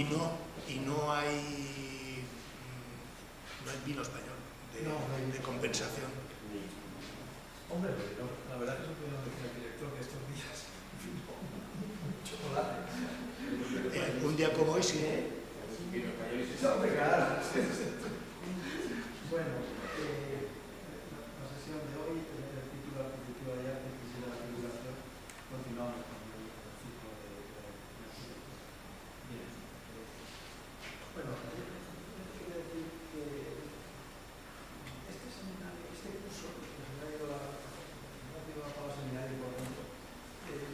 y no hay mm, no hay vino español de, No, no hay de vino compensación. Hombre, pero la verdad que es un pedido decía el director que estos días, chocolate. Eh, un día como hoy sí. No, hombre, claro. Bueno, eh, la sesión de hoy, el título Arquitectura de Arte y la figuración, continuamos con el ciclo de, de, de arquitectura. Bien. eh, bueno, yo quería decir que este seminario, este curso, el seminario, la, no digo la palabra seminario por dentro, eh,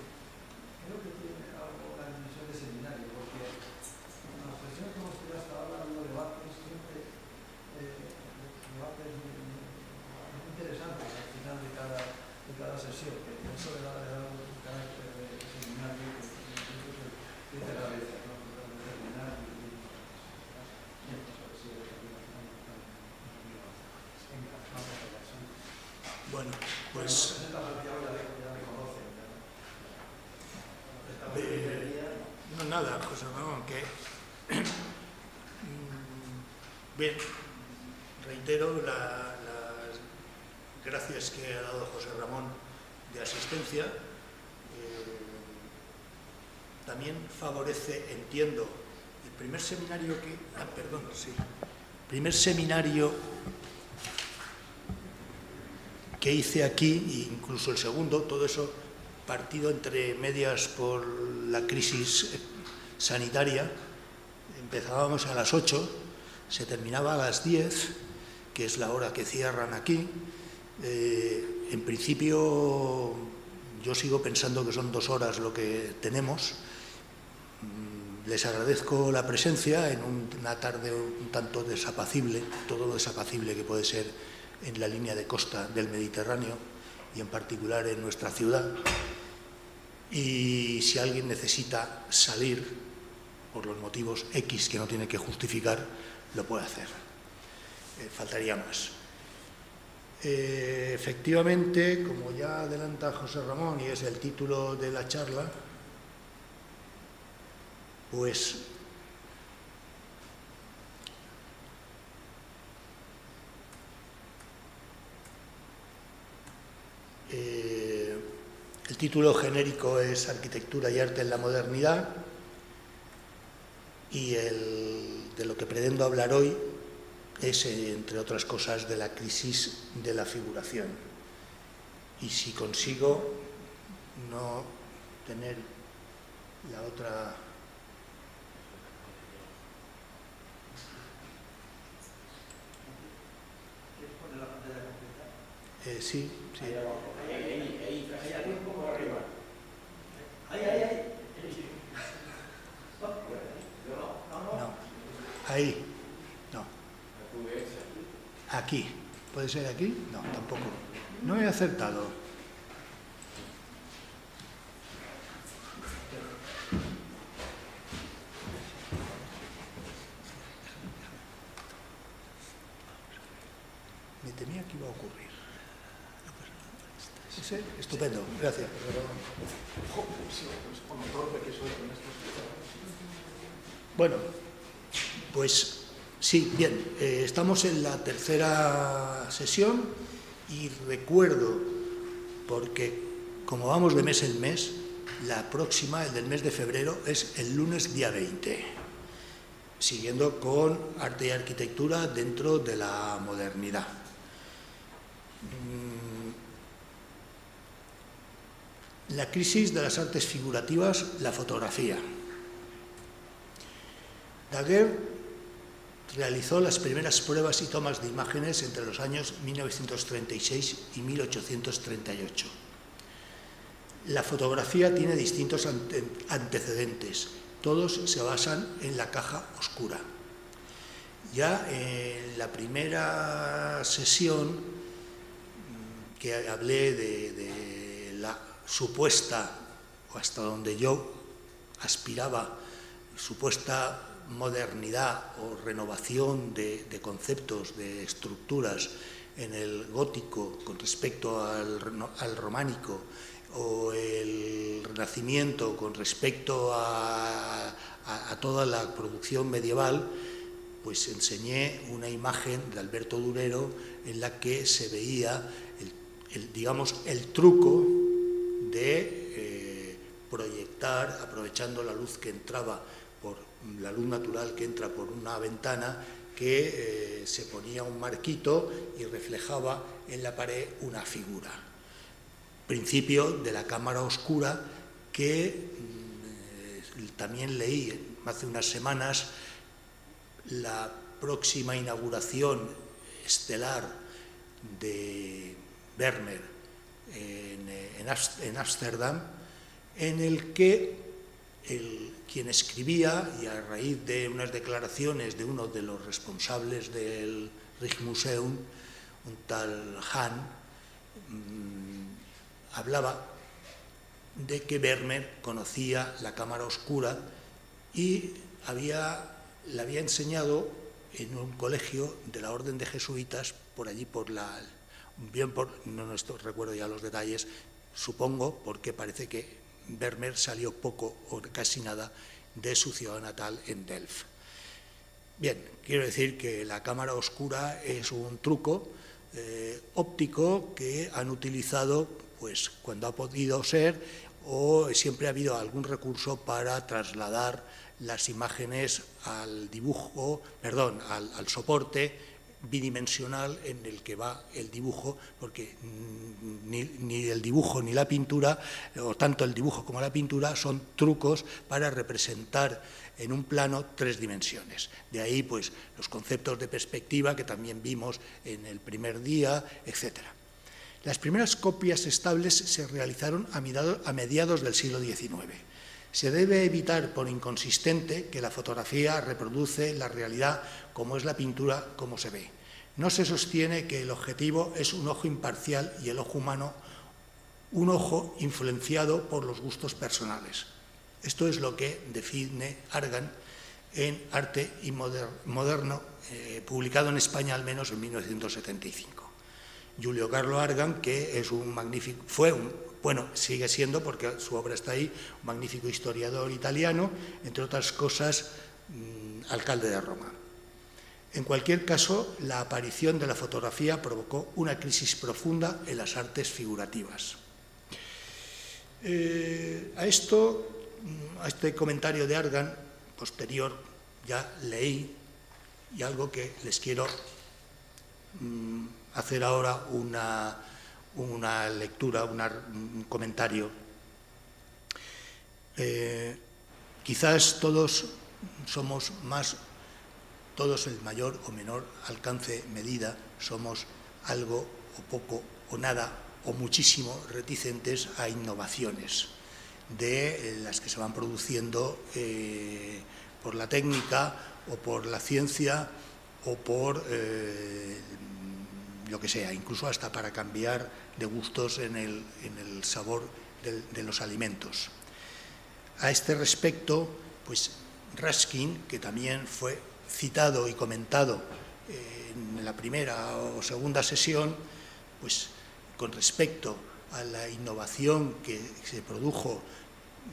creo que tiene algo la dimensión de seminario, porque en las sesiones que hemos tenido hasta ahora ha habido debates siempre, eh, debates muy, muy interesantes al final de cada, de cada sesión, que eso le da, le da un carácter de seminario que que- que- que te cabeza, ¿no? De terminar y, y bien, eso sí, de terminar, no, no, no, no, Venga, vamos allá, sí. Bueno, pues Presenta a Santiago, ya le- ya le conocen, ya. Estamos en Eh, no nada, José Ramón, que mm, bien, reitero la- las gracias que ha dado José Ramón de asistencia. Eh, también favorece, entiendo, el primer seminario que, ah, perdón, sí, primer seminario que hice aquí, e incluso el segundo, todo eso partido entre medias por la crisis sanitaria. Empezábamos a las 8, se terminaba a las 10, que es la hora que cierran aquí. Eh, en principio, yo sigo pensando que son dos horas lo que tenemos. Mm, Les agradezco la presencia en un- una tarde un tanto desapacible, todo lo desapacible que puede ser en la línea de costa del Mediterráneo y en particular en nuestra ciudad. Y si alguien necesita salir por los motivos X que no tiene que justificar, lo puede hacer. Eh, faltaría más. Eh, efectivamente, como ya adelanta José Ramón y es el título de la charla, pues el título genérico es Arquitectura y Arte en la Modernidad y el, de lo que pretendo hablar hoy es, entre otras cosas, de la crisis de la figuración. Y si consigo no tener la otra... ¿Quieres poner la pantalla completa? Eh, sí, sí. Ahí, ahí, un poco arriba. Ahí, ahí, ahí. No, no. No. Ahí. No. Aquí. ¿Puede ser aquí? No, tampoco. No he acertado. Me temía que iba a ocurrir. Ese, estupendo, gracias. Bueno, pues sí, bien, eh, en la tercera sesión y recuerdo, porque como vamos de mes en mes, la próxima, el del mes de febrero, es el lunes día 20, siguiendo con arte y arquitectura dentro de la modernidad. Mm, La crisis de las artes figurativas, la fotografía. Daguerre realizó las primeras pruebas y tomas de imágenes entre los años 1936 y 1838. La fotografía tiene distintos ante- antecedentes, todos se basan en la caja oscura. Ya en la primera sesión mm, que hablé de, de la supuesta o hasta donde yo aspiraba, supuesta modernidad o renovación de, conceptos, de estructuras en el gótico con respecto al, románico o el renacimiento con respecto a, toda la producción medieval, pues enseñé una imagen de Alberto Durero en la que se veía, el, digamos, el truco de eh, proyectar, aprovechando la luz que entraba la luz natural que entra por una ventana, que eh, se ponía un marquito y reflejaba en la pared una figura. Principio de la cámara oscura que mm, también leí hace unas semanas la próxima inauguración estelar de Vermeer en Ámsterdam, en el que el, quien escribía, y a raíz de unas declaraciones de uno de los responsables del Rijksmuseum, un tal Hahn, mm, hablaba de que Vermeer conocía la cámara oscura y había, le había enseñado en un colegio de la Orden de Jesuitas, por allí por la... Bien por, no, no recuerdo ya los detalles, supongo, porque parece que Vermeer salió poco o casi nada de su ciudad natal en Delft. Bien, quiero decir que la cámara oscura es un truco eh, óptico que han utilizado pues, cuando ha podido ser o siempre ha habido algún recurso para trasladar las imágenes al dibujo, perdón, al soporte bidimensional en el que va el dibujo, porque ni, el dibujo ni la pintura, o tanto el dibujo como la pintura, son trucos para representar en un plano tres dimensiones. De ahí, pues, los conceptos de perspectiva que también vimos en el primer día, etc. Las primeras copias estables se realizaron a mediados del siglo XIX. Se debe evitar por inconsistente que la fotografía reproduce la realidad como es la pintura, como se ve. No se sostiene que el objetivo es un ojo imparcial y el ojo humano un ojo influenciado por los gustos personales. Esto es lo que define Argan en Arte y Moderno, eh, publicado en España al menos en 1975. Julio Carlo Argan, que es un magnífico, fue un, bueno, sigue siendo, porque su obra está ahí, un magnífico historiador italiano, entre otras cosas, mm, alcalde de Roma. En cualquier caso, la aparición de la fotografía provocó una crisis profunda en las artes figurativas. Eh, a esto, a este comentario de Argan, posterior, ya leí, y algo que les quiero mm, hacer ahora una, una lectura, un comentario. Eh, quizás todos somos más, todos el mayor o menor alcance medida, somos algo o poco o nada o muchísimo reticentes a innovaciones de las que se van produciendo eh, por la técnica o por la ciencia o por eh, lo que sea, incluso hasta para cambiar de gustos en el, sabor de, los alimentos. A este respecto, pues Raskin, que también fue citado y comentado en la primera o segunda sesión, pues con respecto a la innovación que se produjo,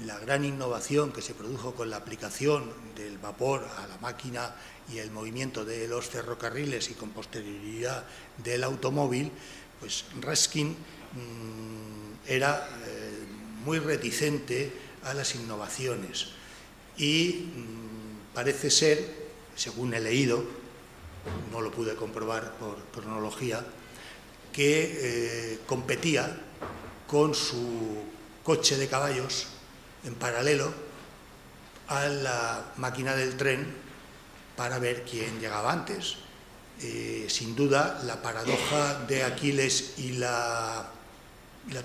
la gran innovación que se produjo con la aplicación del vapor a la máquina y el movimiento de los ferrocarriles y con posterioridad del automóvil, pues Raskin mm, era eh, muy reticente a las innovaciones. Y mm, parece ser, según he leído, no lo pude comprobar por cronología, que eh, competía con su coche de caballos en paralelo a la máquina del tren para ver quién llegaba antes. Eh, sin duda, la paradoja de Aquiles y la,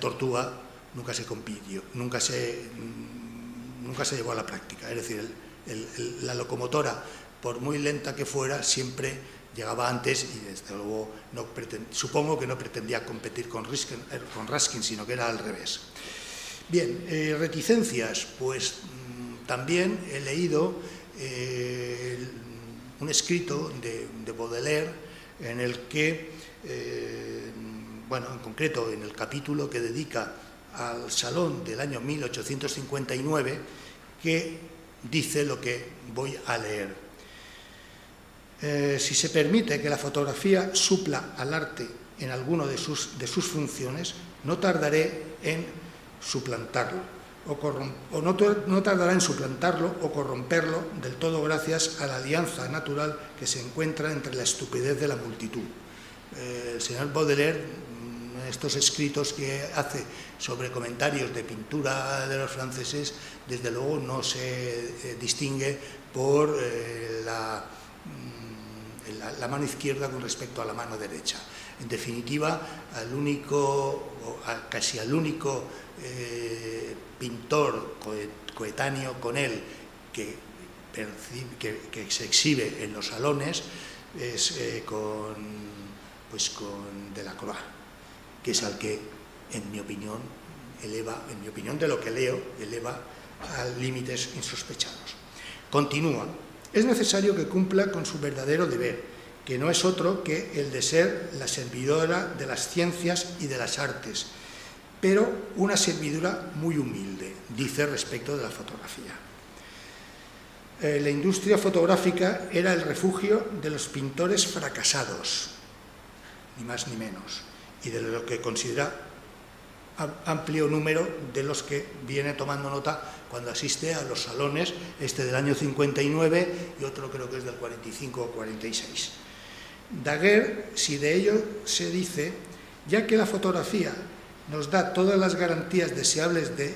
tortuga nunca se compitió, nunca se, nunca se llevó a la práctica. Es decir, la locomotora, por muy lenta que fuera, siempre llegaba antes y desde luego supongo que no pretendía competir eh, con Raskin, sino que era al revés. Bien, eh, reticencias, pues mm, también he leído eh, un escrito de, Baudelaire en el que, bueno, en concreto en el capítulo que dedica al Salón del año 1859, que dice lo que voy a leer. Si se permite que la fotografía supla al arte en alguno de sus, de sus funciones, no tardaré en suplantarlo, o, no, tardará en suplantarlo o corromperlo del todo gracias a la alianza natural que se encuentra entre la estupidez de la multitud. Eh, el señor Baudelaire, en estos escritos que hace sobre comentarios de pintura de los franceses, desde luego no se eh, distingue por eh, la, mm, la mano izquierda con respecto a la mano derecha. En definitiva, al único, casi al único eh, pintor coetáneo con él que, que, se exhibe en los salones es eh, con, pues con Delacroix, que es al que, en mi opinión, eleva, en mi opinión de lo que leo, eleva a límites insospechados. Continúa. Es necesario que cumpla con su verdadero deber, que no es otro que el de ser la servidora de las ciencias y de las artes, pero una servidura muy humilde, dice respecto de la fotografía. Eh, la industria fotográfica era el refugio de los pintores fracasados, ni más ni menos, y de lo que considera amplio número de los que viene tomando nota cuando asiste a los salones, este del año 59 y otro creo que es del 45 o 46. Daguerre, si de ello se dice, ya que la fotografía nos da todas las garantías deseables de,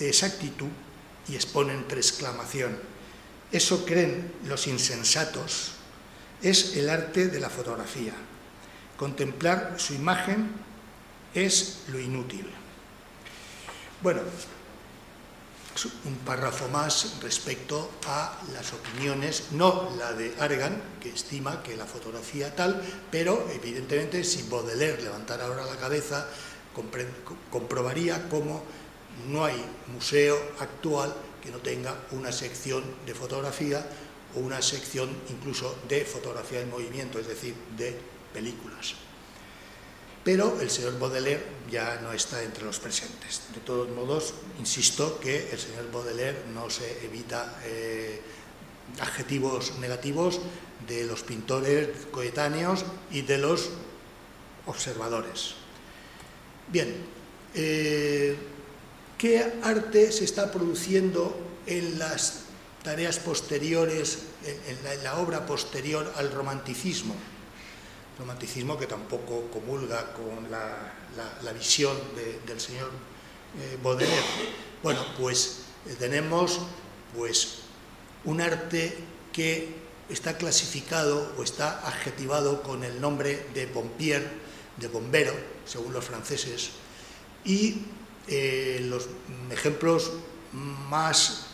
exactitud, y expone entre exclamación, eso creen los insensatos, es el arte de la fotografía. Contemplar su imagen es lo inútil. Bueno, un párrafo más respecto a las opiniones, no la de Argan, que estima que la fotografía tal, pero evidentemente si Baudelaire levantara ahora la cabeza, comprobaría cómo no hay museo actual que no tenga una sección de fotografía o una sección incluso de fotografía en movimiento, es decir, de películas pero el señor Baudelaire ya no está entre los presentes. De todos modos, insisto que el señor Baudelaire no se evita eh, adjetivos negativos de los pintores coetáneos y de los observadores. Bien, eh, ¿qué arte se está produciendo en las tareas posteriores, en la obra posterior al romanticismo? Romanticismo que tampoco comulga con la, visión del señor eh, Baudelaire. Bueno, pues eh, tenemos pues, un arte que está clasificado o está adjetivado con el nombre de pompier, de bombero, según los franceses, y eh, los ejemplos más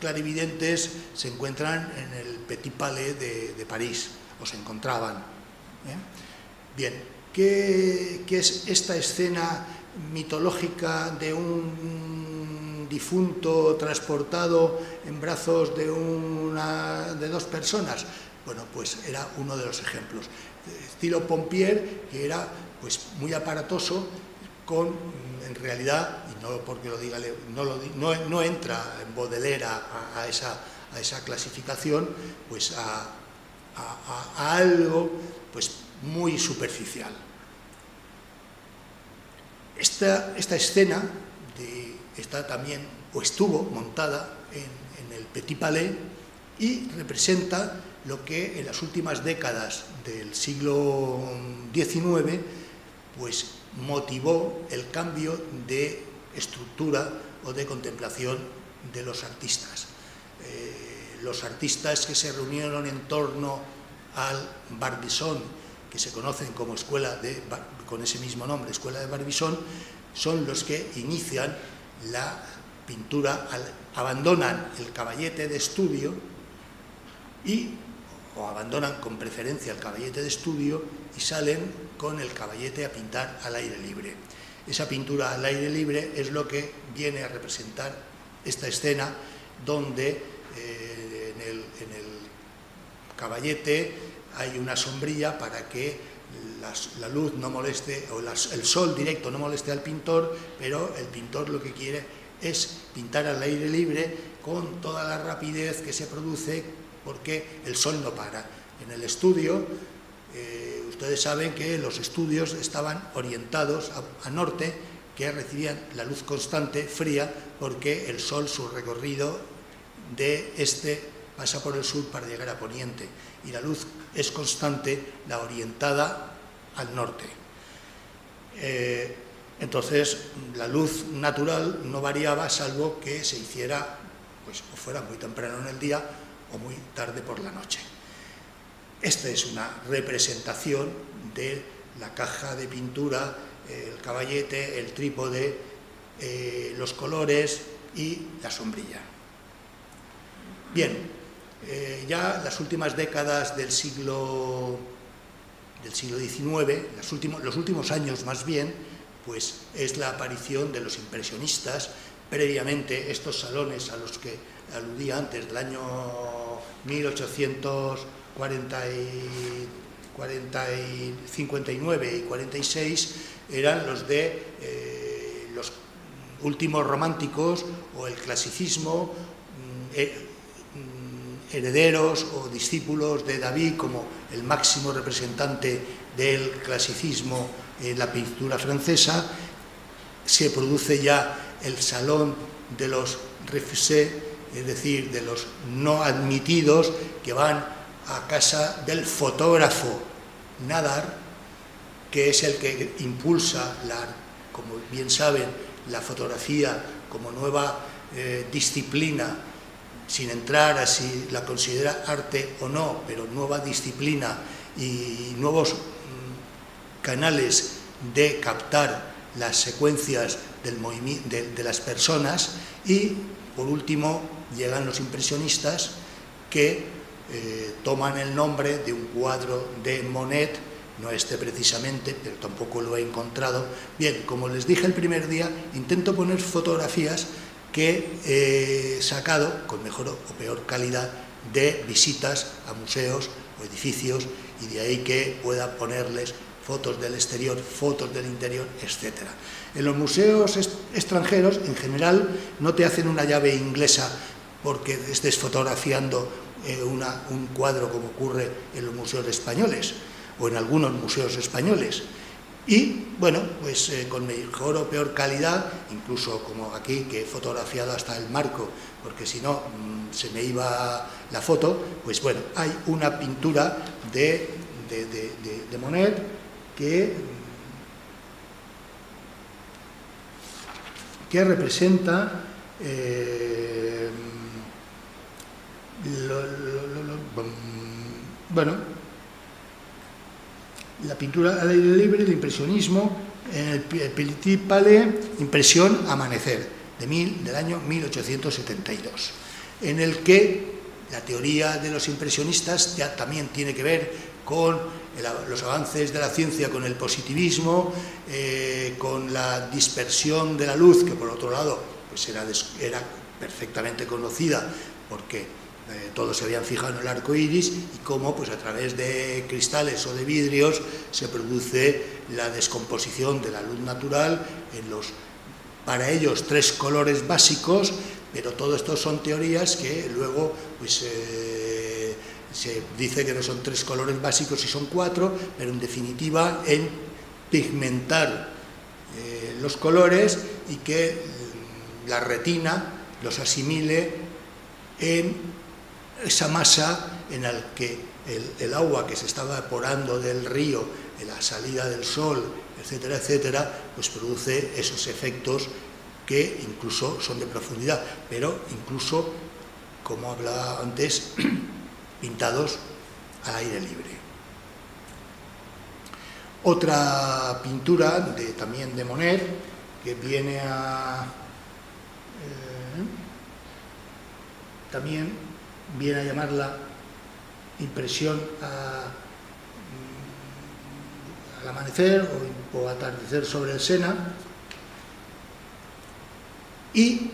clarividentes se encuentran en el Petit Palais de, de París, o se encontraban ¿eh? Bien, ¿qué, es esta escena mitológica de un difunto transportado en brazos de, una, de dos personas? Bueno, pues era uno de los ejemplos. Estilo Pompier, que era pues muy aparatoso, con, en realidad, y no porque lo diga, no, no, entra en Baudelaire a, esa, a esa clasificación, pues a, a algo pues muy superficial. Esta, esta escena está también, o estuvo montada en, el Petit Palais y representa lo que en las últimas décadas del siglo XIX pues motivó el cambio de estructura o de contemplación de los artistas. Eh, los artistas que se reunieron en torno al Barbizon, que se conocen como escuela de, con ese mismo nombre, Escuela de Barbizon, son los que inician la pintura, abandonan el caballete de estudio y o abandonan con preferencia el caballete de estudio y salen con el caballete a pintar al aire libre. Esa pintura al aire libre es lo que viene a representar esta escena donde eh, en, el, caballete hay una sombrilla para que la luz no moleste, o el sol directo no moleste al pintor, pero el pintor lo que quiere es pintar al aire libre con toda la rapidez que se produce porque el sol no para. En el estudio, eh, ustedes saben que los estudios estaban orientados a, norte, que recibían la luz constante, fría, porque el sol, su recorrido de este pasa por el sur para llegar a poniente, y la luz es constante, la orientada al norte. Eh, entonces, la luz natural no variaba salvo que se hiciera, pues, o fuera muy temprano en el día o muy tarde por la noche. Esta es una representación de la caja de pintura, el caballete, el trípode, eh, los colores y la sombrilla. Bien, eh, ya las últimas décadas del siglo, del siglo XIX, los últimos, años más bien, pues es la aparición de los impresionistas. Previamente estos salones a los que aludía antes, del año 1859 y 46, eran los de eh, los últimos románticos o el clasicismo, mm, eh, herederos o discípulos de David como el máximo representante del clasicismo en la pintura francesa, se produce ya el salón de los refusés, es decir, de los no admitidos que van a casa del fotógrafo Nadar, que es el que impulsa, la, como bien saben, la fotografía como nueva eh, disciplina, sin entrar a si la considera arte o no, pero nueva disciplina y nuevos canales de captar las secuencias del de, de las personas y, por último, llegan los impresionistas que eh, toman el nombre de un cuadro de Monet, no este precisamente, pero tampoco lo he encontrado. Bien, como les dije el primer día, intento poner fotografías que he sacado con mejor o peor calidad de visitas a museos o edificios y de ahí que pueda ponerles fotos del exterior, fotos del interior, etc. En los museos extranjeros, en general, no te hacen una llave inglesa porque estés fotografiando eh, un cuadro como ocurre en los museos españoles o en algunos museos españoles. Y bueno, pues eh, con mejor o peor calidad, incluso como aquí que he fotografiado hasta el marco, porque si no mm, se me iba la foto, pues bueno, hay una pintura de, de Monet que, que representa eh, bueno, la pintura al aire libre, el impresionismo, en el Petit impresión Amanecer, de del año 1872, en el que la teoría de los impresionistas ya también tiene que ver con los avances de la ciencia, con el positivismo, eh, con la dispersión de la luz, que por otro lado pues era, era perfectamente conocida porque eh, todos se habían fijado en el arco iris y cómo pues, a través de cristales o de vidrios se produce la descomposición de la luz natural en los, para ellos, tres colores básicos, pero todo esto son teorías que luego pues, eh, se dice que no son tres colores básicos y son cuatro, pero en definitiva en pigmentar eh, los colores y que mm, la retina los asimile en esa masa en la que el, agua que se estaba evaporando del río, en la salida del sol, etcétera, etcétera, pues produce esos efectos que incluso son de profundidad, pero incluso, como hablaba antes, pintados al aire libre. Otra pintura de, también de Monet que viene a eh, también viene a llamarla impresión mm, al amanecer o, atardecer sobre el Sena, y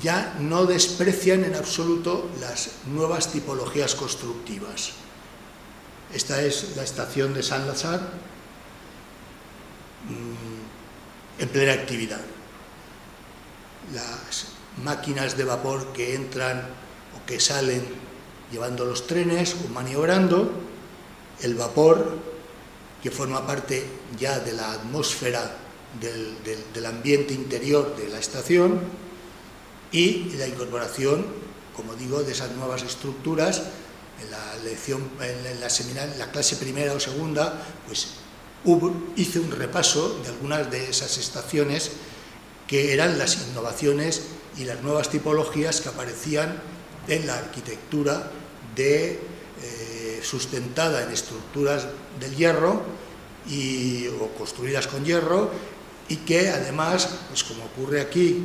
ya no desprecian en absoluto las nuevas tipologías constructivas. Esta es la estación de San Lazar mm, en plena actividad. Las máquinas de vapor que entran o que salen llevando los trenes o maniobrando, el vapor que forma parte ya de la atmósfera del, del ambiente interior de la estación, y la incorporación, como digo, de esas nuevas estructuras. En la lección, en la, seminario, en la clase primera o segunda, pues hice un repaso de algunas de esas estaciones que eran las innovaciones y las nuevas tipologías que aparecían en la arquitectura de, eh, sustentada en estructuras del hierro y, o construidas con hierro y que además, pues como ocurre aquí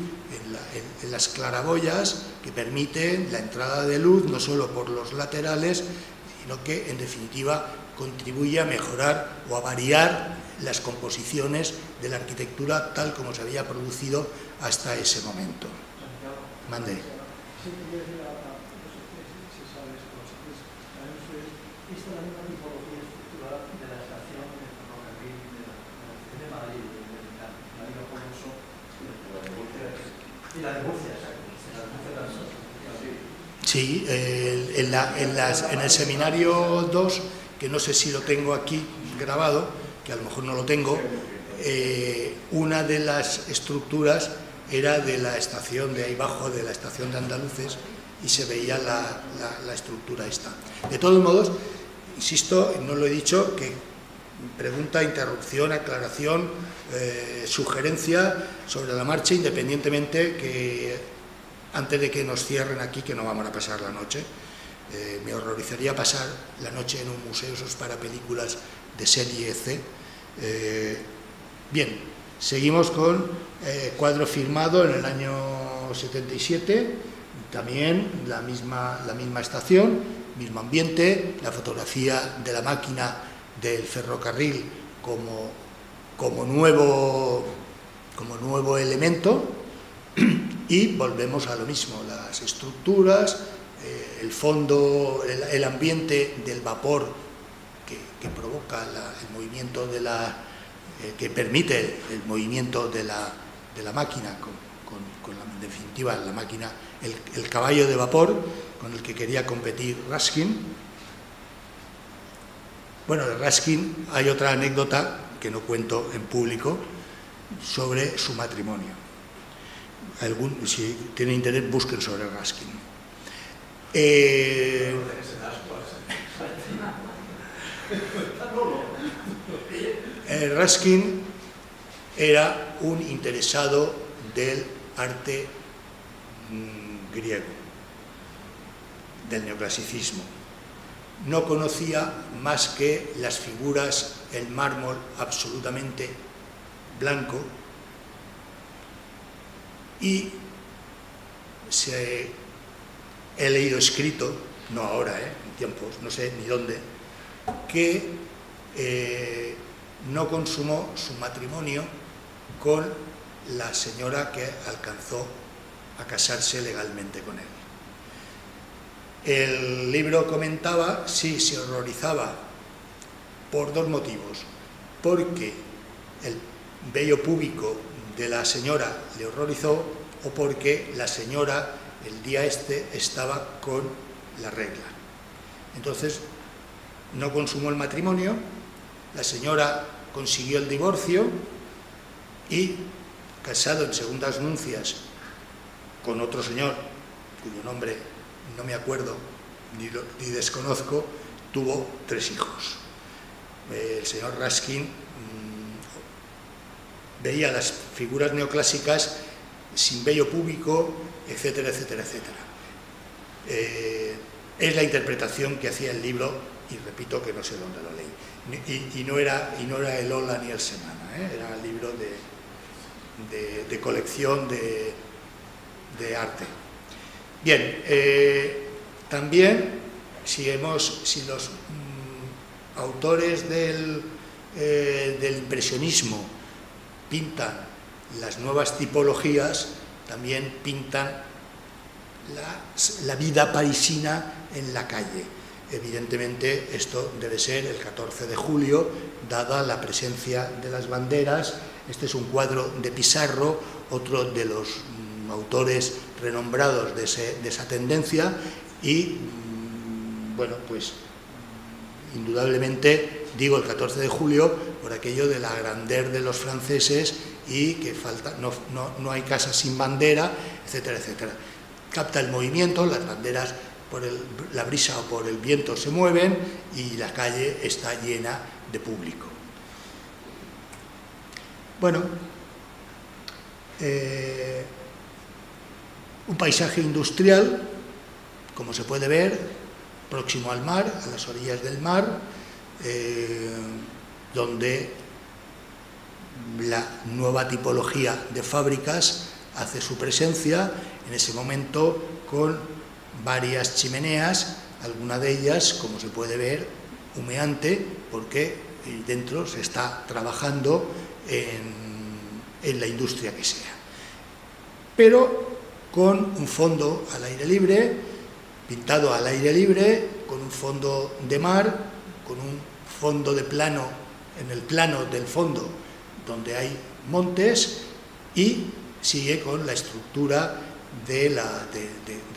en, las claraboyas, que permiten la entrada de luz no solo por los laterales, sino que en definitiva contribuye a mejorar o a variar las composiciones de la arquitectura tal como se había producido hasta ese momento. Mande. Sí, en, el seminario 2, que no sé si lo tengo aquí grabado, que a lo mejor no lo tengo, eh, una de las estructuras era de la estación de ahí abajo, de la estación de Andaluces, y se veía la, estructura esta. De todos modos, insisto, no lo he dicho, que pregunta, interrupción, aclaración, eh, sugerencia sobre la marcha, independientemente que antes de que nos cierren aquí, que no vamos a pasar la noche. Eh, me horrorizaría pasar la noche en un museo, esos para películas de serie C. Eh, bien, seguimos con eh, cuadro firmado en el año 77, también la misma, la misma estación, mismo ambiente, la fotografía de la máquina del ferrocarril como, como, nuevo, como nuevo elemento, y volvemos a lo mismo, las estructuras, eh, el fondo, el, ambiente del vapor que, provoca el movimiento de la, eh, que permite el movimiento de la, de la máquina, con, la, en definitiva la máquina, el, el, caballo de vapor con el que quería competir Raskin. Bueno, de Raskin hay otra anécdota que no cuento en público sobre su matrimonio si tienen interés, busquen sobre Raskin. Eh, eh, Raskin era un interesado del arte mm, griego, del neoclasicismo. No conocía más que las figuras, el mármol absolutamente blanco, y se, he leído escrito, no ahora, ¿eh? en tiempos, no sé ni dónde, que eh, no consumó su matrimonio con la señora que alcanzó a casarse legalmente con él. El libro comentaba si se horrorizaba por dos motivos, porque el bello público de la señora le horrorizó o porque la señora el día este estaba con la regla. Entonces no consumó el matrimonio, la señora consiguió el divorcio y casado en segundas nuncias con otro señor cuyo nombre no me acuerdo ni, ni desconozco, tuvo tres hijos. El señor Raskin veía las figuras neoclásicas sin bello público, etcétera, etcétera, etcétera. Eh, es la interpretación que hacía el libro, y repito que no sé dónde lo leí. Y, no, era, y no era el Ola ni el Semana, ¿eh? era el libro de, colección de, arte. Bien, eh, también si, los mm, autores del, del impresionismo pintan las nuevas tipologías también pintan la, vida parisina en la calle. Evidentemente esto debe ser el 14 de julio, dada la presencia de las banderas. Este es un cuadro de Pizarro, otro de los autores renombrados de, esa tendencia y, mm, bueno, pues indudablemente digo el 14 de julio por aquello de la grandeur de los franceses y que falta, no, no, hay casas sin bandera, etcétera, etcétera. Capta el movimiento, las banderas por la brisa o por el viento se mueven y la calle está llena de público. Bueno, eh, un paisaje industrial, como se puede ver, próximo al mar, a las orillas del mar, eh, donde la nueva tipología de fábricas hace su presencia, en ese momento con varias chimeneas, alguna de ellas, como se puede ver, humeante, porque dentro se está trabajando en, en la industria que sea. Pero con un fondo al aire libre, pintado al aire libre, con un fondo de mar, con un fondo de plano, en el plano del fondo donde hay montes y sigue con la estructura de,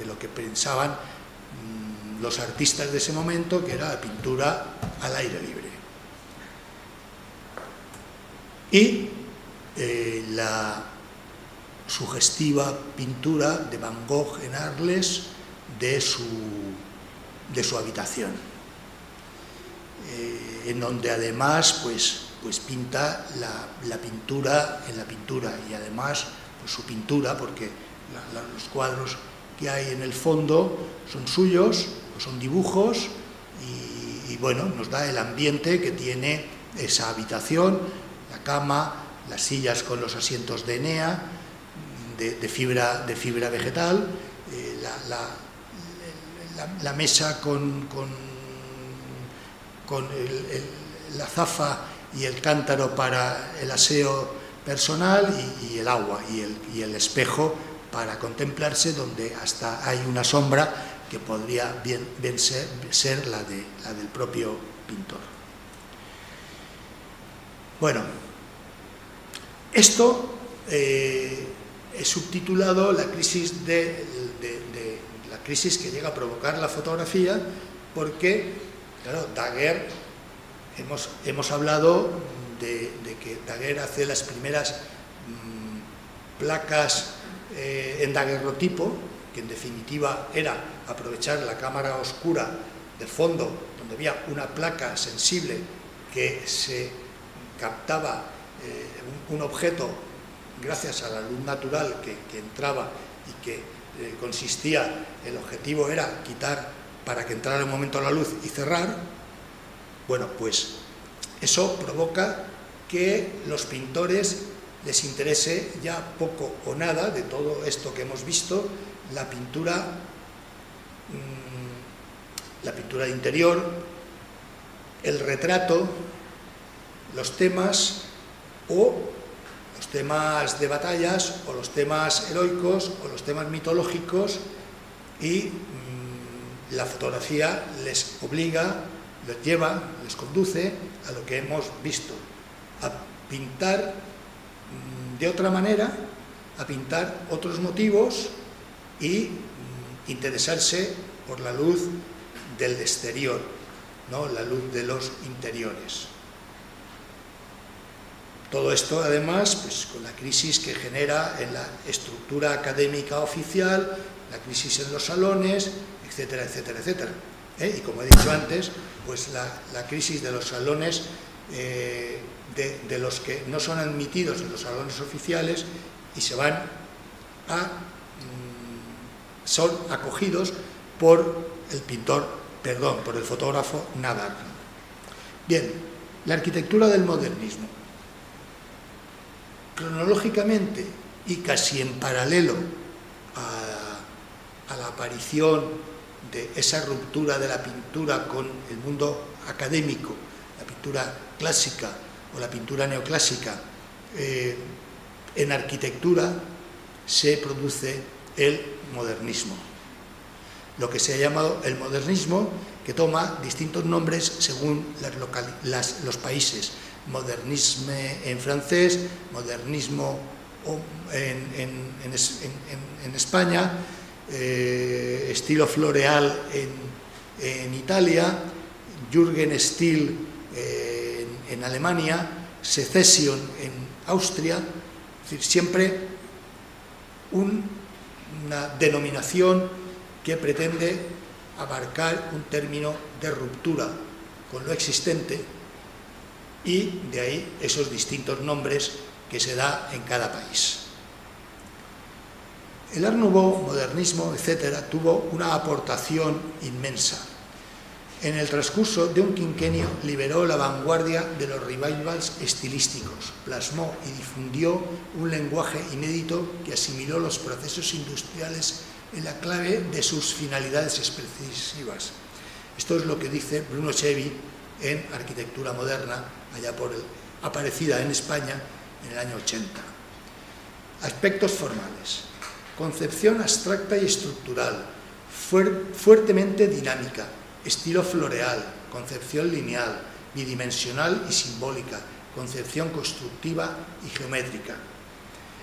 lo que pensaban mm, los artistas de ese momento, que era la pintura al aire libre. Y eh, la sugestiva pintura de Van Gogh en Arles de su, de su habitación, eh, en donde además pues, pues pinta la, pintura en la pintura y además pues, su pintura, porque los cuadros que hay en el fondo son suyos, son dibujos y, bueno, nos da el ambiente que tiene esa habitación, la cama, las sillas con los asientos de Enea, de, fibra, de fibra vegetal, eh, la, mesa con, con, la zafa y el cántaro para el aseo personal y, el agua y el, y el, espejo para contemplarse donde hasta hay una sombra que podría bien, ser, la, de, la del propio pintor. Bueno, esto eh, es subtitulado la crisis, de, la crisis que llega a provocar la fotografía porque, claro, Daguerre Hemos, hablado de, que Daguerre hace las primeras mm, placas eh, en daguerrotipo, que en definitiva era aprovechar la cámara oscura del fondo, donde había una placa sensible que se captaba eh, un, objeto gracias a la luz natural que, entraba y que eh, consistía, el objetivo era quitar para que entrara un momento la luz y cerrar, bueno, pues eso provoca que los pintores les interese ya poco o nada de todo esto que hemos visto, la pintura, mm, la pintura de interior, el retrato, los temas o temas de batallas o los temas heroicos o los temas mitológicos y mm, la fotografía les obliga los lleva, les conduce a lo que hemos visto, a pintar mm, de otra manera, a pintar otros motivos y mm, interesarse por la luz del exterior, ¿no? la luz de los interiores. Todo esto, además, pues, con la crisis que genera en la estructura académica oficial, la crisis en los salones, etcétera, etcétera, etcétera. ¿eh? Y como he dicho antes, pues la, crisis de los salones, eh, de, los que no son admitidos en los salones oficiales y se van a, mm, son acogidos por el pintor, perdón, por el fotógrafo Nadar. Bien, la arquitectura del modernismo. Cronológicamente y casi en paralelo a la aparición de esa ruptura de la pintura con el mundo académico, la pintura clásica o la pintura neoclásica, eh, en arquitectura se produce el modernismo. Lo que se ha llamado el modernismo, que toma distintos nombres según los países. Modernismo en francés, modernismo en, España, eh, estilo floreal en, Italia, Jürgen Stil eh, en, Alemania, Secession en Austria, es decir, siempre una denominación que pretende abarcar un término de ruptura con lo existente y de ahí esos distintos nombres que se da en cada país. El Art Nouveau, modernismo, etcétera, tuvo una aportación inmensa. En el transcurso de un quinquenio liberó la vanguardia de los revivals estilísticos, plasmó y difundió un lenguaje inédito que asimiló los procesos industriales en la clave de sus finalidades expresivas. Esto es lo que dice Bruno Chevi en Arquitectura Moderna, allá por aparecida en España en el año 80. Aspectos formales. Concepción abstracta y estructural, fuertemente dinámica, estilo floreal, concepción lineal, bidimensional y simbólica, concepción constructiva y geométrica.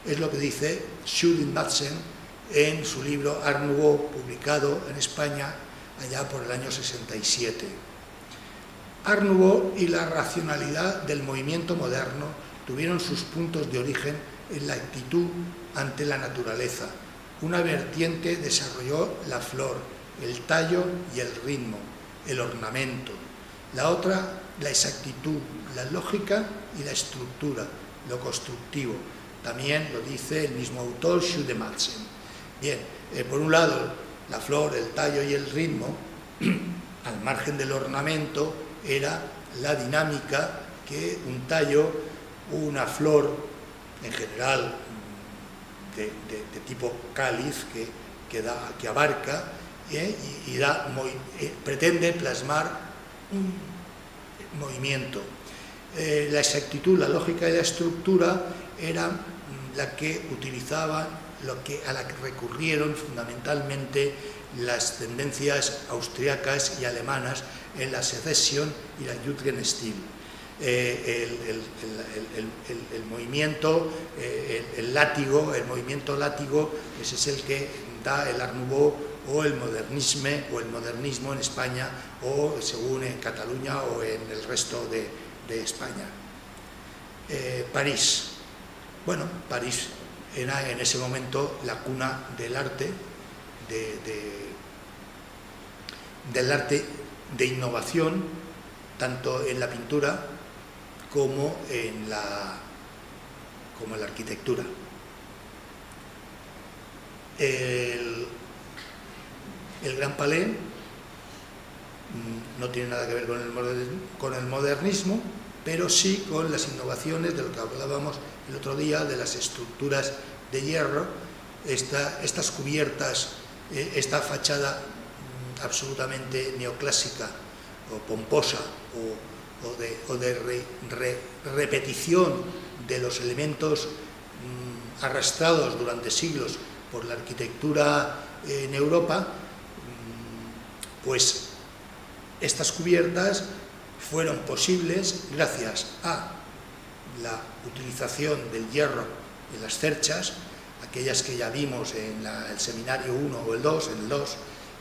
Es lo que dice Schulin Madsen en su libro Art Nouveau, publicado en España allá por el año 67. Art y la racionalidad del movimiento moderno tuvieron sus puntos de origen en la actitud ante la naturaleza. Una vertiente desarrolló la flor, el tallo y el ritmo, el ornamento. La otra, la exactitud, la lógica y la estructura, lo constructivo. También lo dice el mismo autor, Schudematsen. Bien, eh, por un lado, la flor, el tallo y el ritmo, al margen del ornamento, era la dinámica que un tallo una flor en general de, tipo cáliz que, que, abarca ¿eh? y, da, eh, pretende plasmar un movimiento. Eh, la exactitud, la lógica y la estructura era la que utilizaban, lo que, a la que recurrieron fundamentalmente las tendencias austriacas y alemanas en la secesión y la Jugendstil. Eh, el, movimiento, eh, el, látigo, el movimiento látigo, ese es el que da el Art o el modernismo o el modernismo en España o según en Cataluña o en el resto de, España. Eh, París. Bueno, París era en ese momento la cuna del arte, del arte de innovación, tanto en la pintura como en la, como la arquitectura. El, Gran Palais mm, no tiene nada que ver con el, con el modernismo, pero sí con las innovaciones de lo que hablábamos el otro día, de las estructuras de hierro, estas cubiertas, eh, esta fachada absolutamente neoclásica o pomposa o de, repetición de los elementos mm, arrastrados durante siglos por la arquitectura en Europa, mm, pues estas cubiertas fueron posibles gracias a la utilización del hierro en las cerchas, aquellas que ya vimos en el seminario 1 o el 2, en el 2,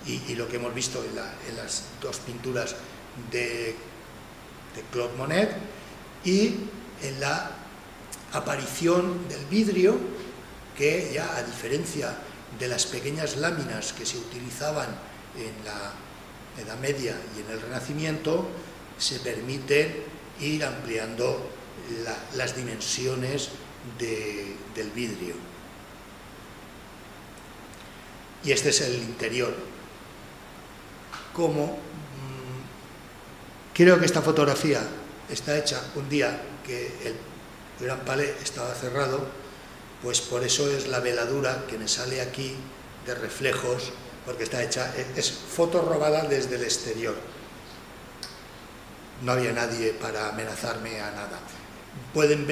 y, lo que hemos visto en, las dos pinturas de de Claude Monet y en la aparición del vidrio que ya a diferencia de las pequeñas láminas que se utilizaban en la Edad Media y en el Renacimiento se permite ir ampliando las dimensiones del vidrio. Y este es el interior. Como Creo que esta fotografía está hecha un día que el Gran Palais estaba cerrado, pues por eso es la veladura que me sale aquí de reflejos, porque está hecha, es foto robada desde el exterior. No había nadie para amenazarme a nada. Pueden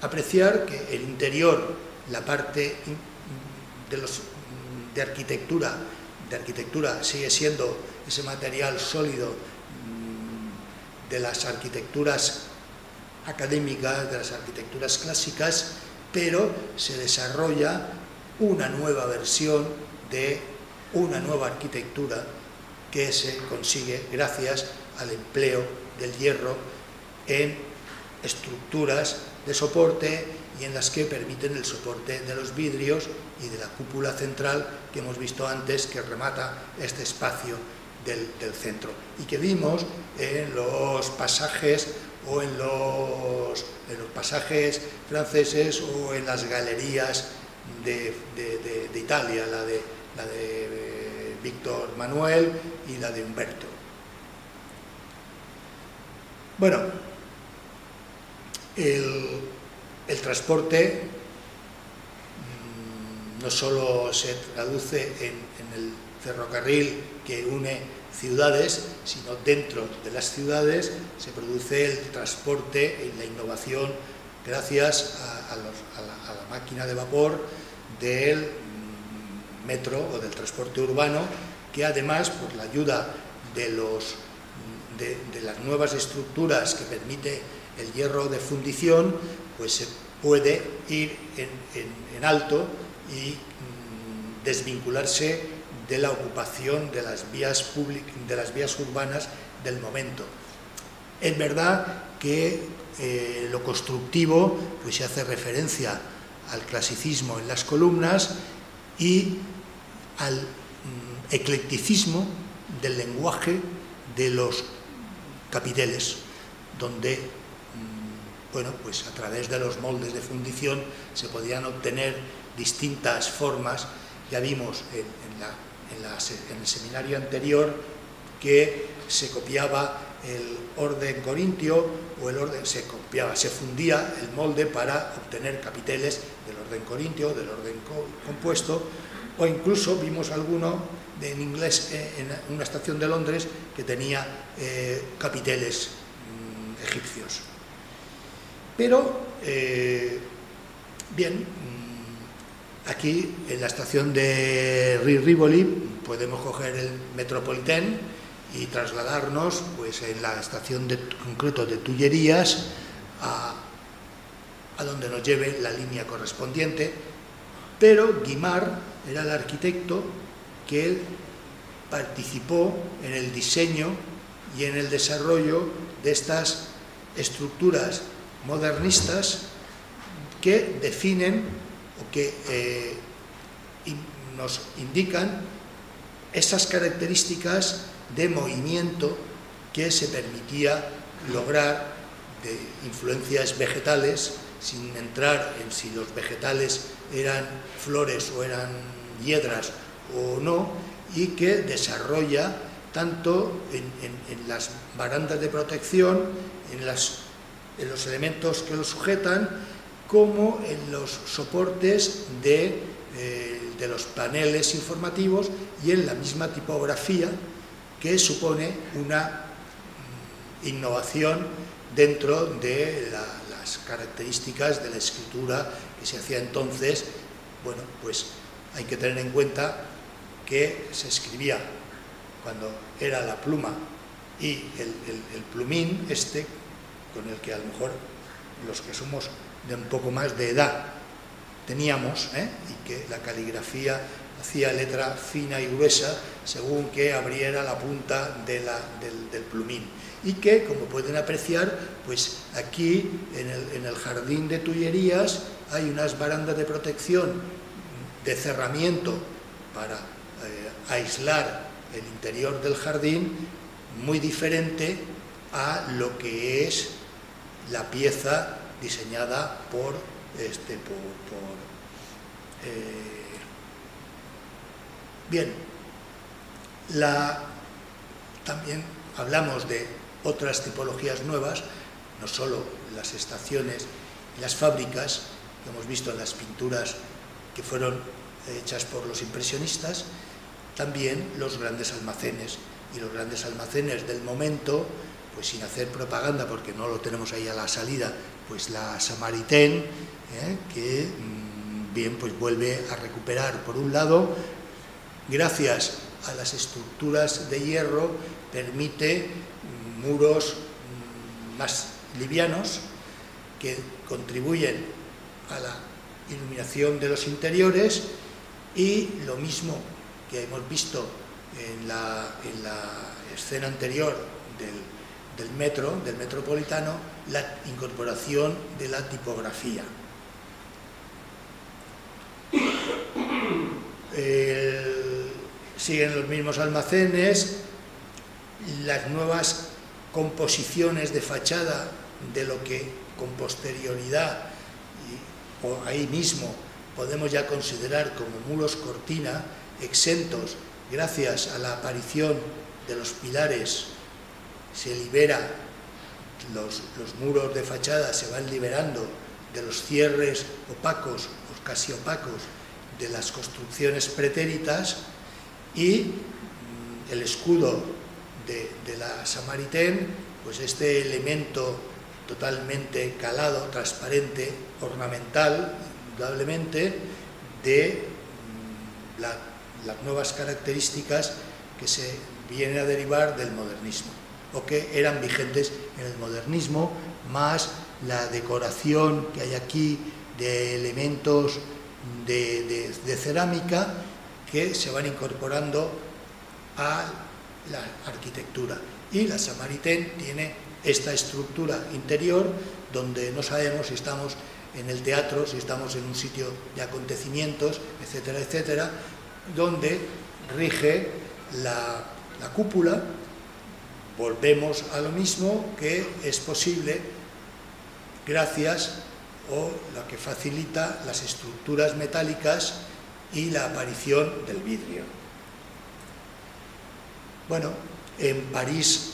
apreciar que el interior, la parte de arquitectura, de arquitectura sigue siendo ese material sólido mm, de las arquitecturas académicas, de las arquitecturas clásicas, pero se desarrolla una nueva versión de una nueva arquitectura que se consigue gracias al empleo del hierro en estructuras de soporte y en las que permiten el soporte de los vidrios y de la cúpula central que hemos visto antes que remata este espacio del, centro y que vimos en los pasajes o en los, los pasajes franceses o en las galerías de, Italia, la de, la de Víctor Manuel y la de Humberto. Bueno, el, transporte mm, no solo se traduce en, el ferrocarril que une ciudades, sino dentro de las ciudades se produce el transporte y la innovación gracias a, la, máquina de vapor del mm, metro o del transporte urbano, que además, por la ayuda de los de, las nuevas estructuras que permite el hierro de fundición, pues se puede ir en, alto y mm, desvincularse de la ocupación de las, vías de las vías urbanas del momento. Es verdad que eh, lo constructivo pues se hace referencia al clasicismo en las columnas y al mm, eclecticismo del lenguaje de los capiteles, donde mm, bueno, pues a través de los moldes de fundición se podían obtener distintas formas. Ya vimos en, el seminario anterior que se copiaba el orden corintio o el orden se copiaba, se fundía el molde para obtener capiteles del orden corintio, del orden compuesto, o incluso vimos alguno en inglés eh, en una estación de Londres que tenía eh, capiteles mm, egipcios. Pero, eh, bien, aquí en la estación de Rivoli podemos coger el Metropolitán y trasladarnos pues, en la estación de, concreto de Tullerías a, a donde nos lleve la línea correspondiente, pero Guimard era el arquitecto que él participó en el diseño y en el desarrollo de estas estructuras modernistas que definen que eh, nos indican esas características de movimiento que se permitía lograr de influencias vegetales sin entrar en si los vegetales eran flores o eran hiedras o no, y que desarrolla tanto en, las barandas de protección, en, los elementos que lo sujetan, como en los soportes de, eh, de los paneles informativos y en la misma tipografía que supone una mm, innovación dentro de las características de la escritura que se hacía entonces. Bueno, pues hay que tener en cuenta que se escribía cuando era la pluma y el, plumín este, con el que a lo mejor los que somos de un poco más de edad teníamos, ¿eh? y que la caligrafía hacía letra fina y gruesa según que abriera la punta del, del, plumín. Y que, como pueden apreciar, pues aquí en el, en el jardín de Tullerías hay unas barandas de protección de cerramiento para eh, aislar el interior del jardín muy diferente a lo que es la pieza diseñada por este por, eh, bien la también hablamos de otras tipologías nuevas no solo las estaciones y las fábricas que hemos visto en las pinturas que fueron hechas por los impresionistas también los grandes almacenes. Y los grandes almacenes del momento, pues sin hacer propaganda, porque no lo tenemos ahí a la salida, pues la Samaritaine, ¿eh? que mm, bien pues vuelve a recuperar por un lado, gracias a las estructuras de hierro, permite mm, muros mm, más livianos que contribuyen a la iluminación de los interiores y lo mismo que hemos visto en la, escena anterior del, metro, del metropolitano, la incorporación de la tipografía. siguen los mismos almacenes, las nuevas composiciones de fachada de lo que con posterioridad o ahí mismo podemos ya considerar como muros cortina exentos gracias a la aparición de los pilares se libera los, muros de fachada se van liberando de los cierres opacos o casi opacos de las construcciones pretéritas y mm, el escudo de, la Samaritaine, pues este elemento totalmente calado, transparente, ornamental, indudablemente, de mm, las nuevas características que se vienen a derivar del modernismo o que eran vigentes en el modernismo, más la decoración que hay aquí de elementos de, cerámica que se van incorporando a la arquitectura. Y la Samaritaine tiene esta estructura interior donde no sabemos si estamos en el teatro, si estamos en un sitio de acontecimientos, etcétera, etcétera, donde rige la, la cúpula. Volvemos a lo mismo que es posible gracias o lo que facilita las estructuras metálicas y la aparición del vidrio. Bueno, en París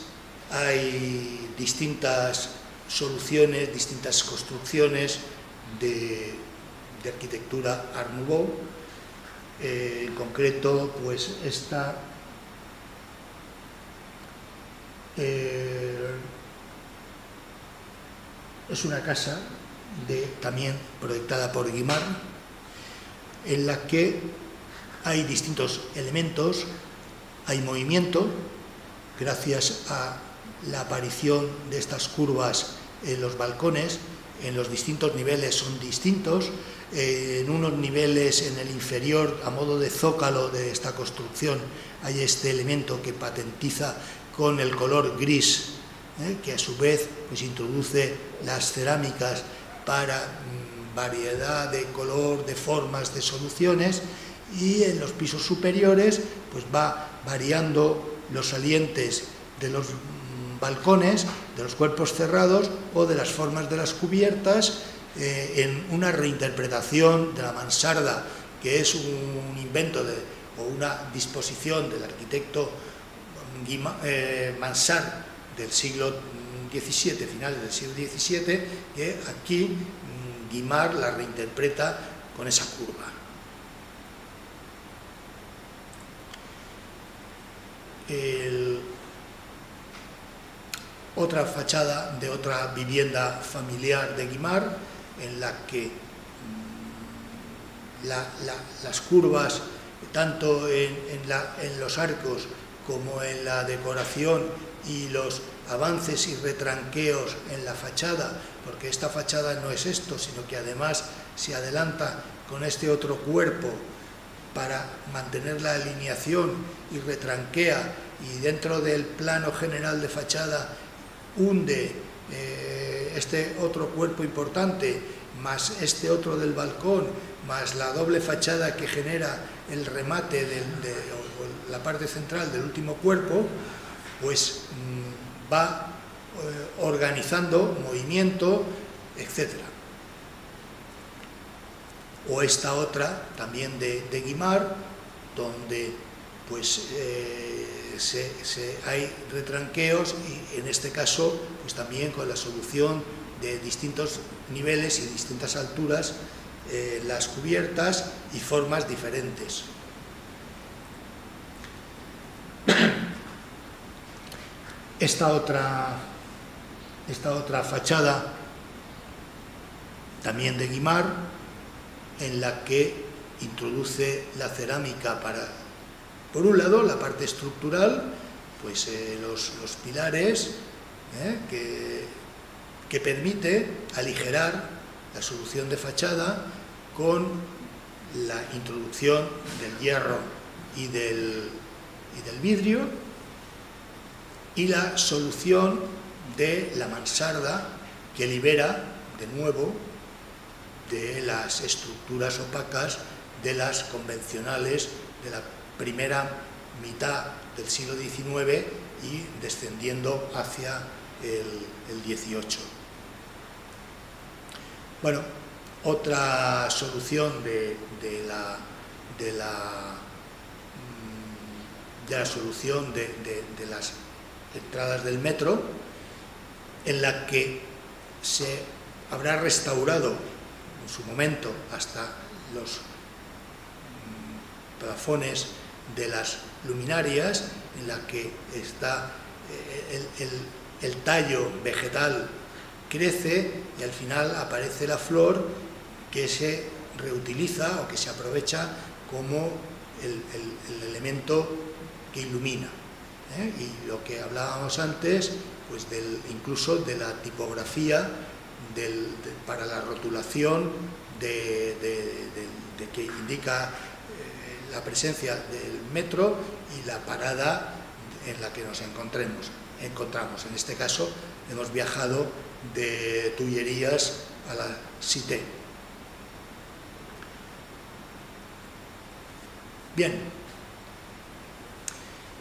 hay distintas soluciones, distintas construcciones de, arquitectura Art Nouveau. Eh, en concreto, pues esta eh, es una casa también proyectada por Guimard, en la que hay distintos elementos, hay movimiento, gracias a la aparición de estas curvas en los balcones, en los distintos niveles son distintos, eh, en unos niveles en el inferior, a modo de zócalo de esta construcción, hay este elemento que patentiza con el color gris, eh, que a su vez pues, introduce las cerámicas para mm, variedad de color, de formas, de soluciones, y en los pisos superiores pues va variando los salientes de los balcones, de los cuerpos cerrados o de las formas de las cubiertas eh, en una reinterpretación de la mansarda, que es un invento de, o una disposición del arquitecto eh, Mansart del siglo XVII, finales del siglo XVII, que aquí mm, Guimard la reinterpreta con esa curva. Otra fachada de otra vivienda familiar de Guimar, en la que mm, las curvas, tanto en, los arcos como en la decoración y los avances y retranqueos en la fachada, porque esta fachada no es esto, sino que además se adelanta con este otro cuerpo para mantener la alineación y retranquea y dentro del plano general de fachada hunde eh, este otro cuerpo importante, más este otro del balcón, más la doble fachada que genera el remate de, la parte central del último cuerpo, pues mm, va eh, organizando movimiento, etc. O esta otra, también de, de Guimard, donde pues eh, hay retranqueos y en este caso pues también con la solución de distintos niveles y distintas alturas eh, las cubiertas y formas diferentes. Esta otra, esta otra fachada también de Guimar, en la que introduce la cerámica para, por un lado, la parte estructural, pues eh, los, pilares, eh, que, que permite aligerar la solución de fachada con la introducción del hierro y del, y del vidrio y la solución de la mansarda que libera de nuevo de las estructuras opacas de las convencionales de la primera mitad del siglo XIX y descendiendo hacia el, XVIII. Bueno, otra solución de, la, de, la, de la, solución de, de las entradas del metro, en la que se habrá restaurado en su momento hasta los mm, plafones de las luminarias, en la que está eh, el, tallo vegetal crece y al final aparece la flor que se reutiliza o que se aprovecha como el elemento ilumina. ¿eh? y lo que hablábamos antes, pues incluso de la tipografía para la rotulación de, que indica eh, la presencia del metro y la parada en la que nos encontremos. encontramos. En este caso hemos viajado de Tullerías a la Cité. Bien,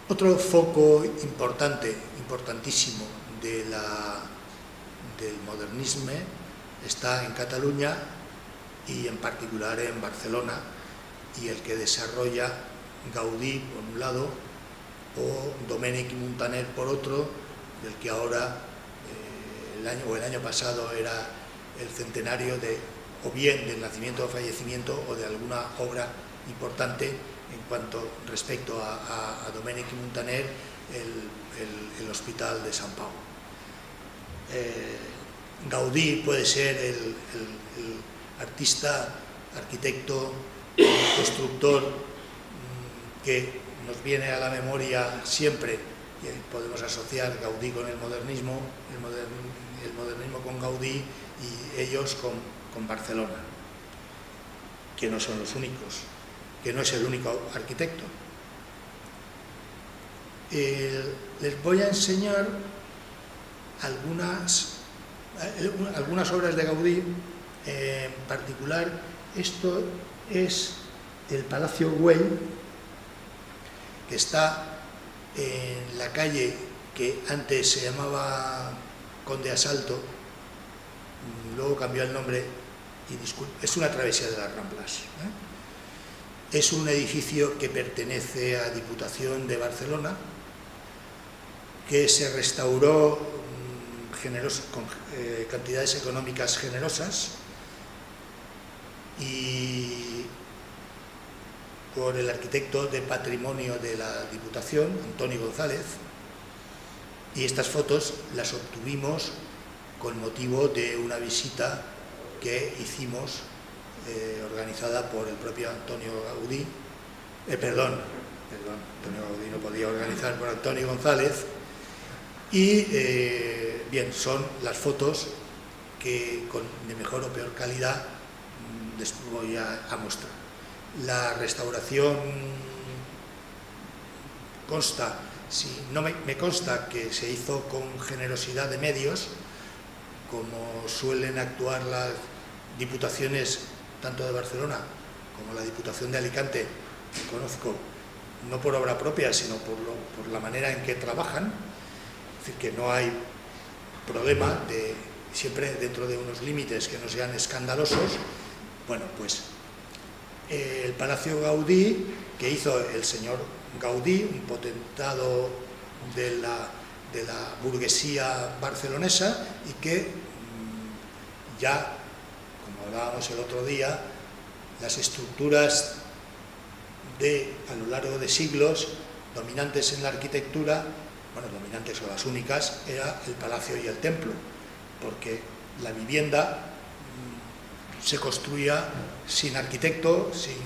otro foco importante, importantísimo del modernismo está en Cataluña y en particular en Barcelona y el que desarrolla Gaudí por un lado o Domènech y Montaner por otro, del que ahora eh, el año o el año pasado era el centenario de o bien del nacimiento o fallecimiento o de alguna obra importante en cuanto respecto a, a, Domènech y Montaner, el, Hospital de San Pau. Eh, Gaudí puede ser el, artista, arquitecto, constructor mm, que nos viene a la memoria siempre, podemos asociar Gaudí con el modernismo, el, modernismo con Gaudí y ellos con, con Barcelona, que no son los únicos que no es el único arquitecto. les voy a enseñar algunas, eh, algunas obras de Gaudí, en particular esto es el Palacio Güell, que está en la calle que antes se llamaba Conde Asalto, luego cambió el nombre y es una travesía de las Ramblas. Es un edificio que pertenece a Diputación de Barcelona, que se restauró mm, con eh, cantidades económicas generosas y por el arquitecto de patrimonio de la Diputación, Antonio González, y estas fotos las obtuvimos con motivo de una visita que hicimos eh, organizada por el propio Antonio Gaudí, eh, perdón, perdón, Antonio Gaudí no podía organizar por Antonio González, y eh, bien, son las fotos que de mejor o peor calidad mm, les voy a, mostrar. La restauración consta, si, no me consta que se hizo con generosidad de medios, como suelen actuar las diputaciones tanto de Barcelona como la Diputación de Alicante, que conozco no por obra propia, sino por, la manera en que trabajan, es decir, que no hay problema de siempre dentro de unos límites que no sean escandalosos, bueno, pues eh, el Palacio Gaudí, que hizo el señor Gaudí, un potentado de la, de la burguesía barcelonesa y que mm, ya hablábamos el otro día, las estructuras de, a lo largo de siglos, dominantes en la arquitectura, bueno, dominantes o las únicas, era el palacio y el templo, porque la vivienda se construía sin arquitecto, sin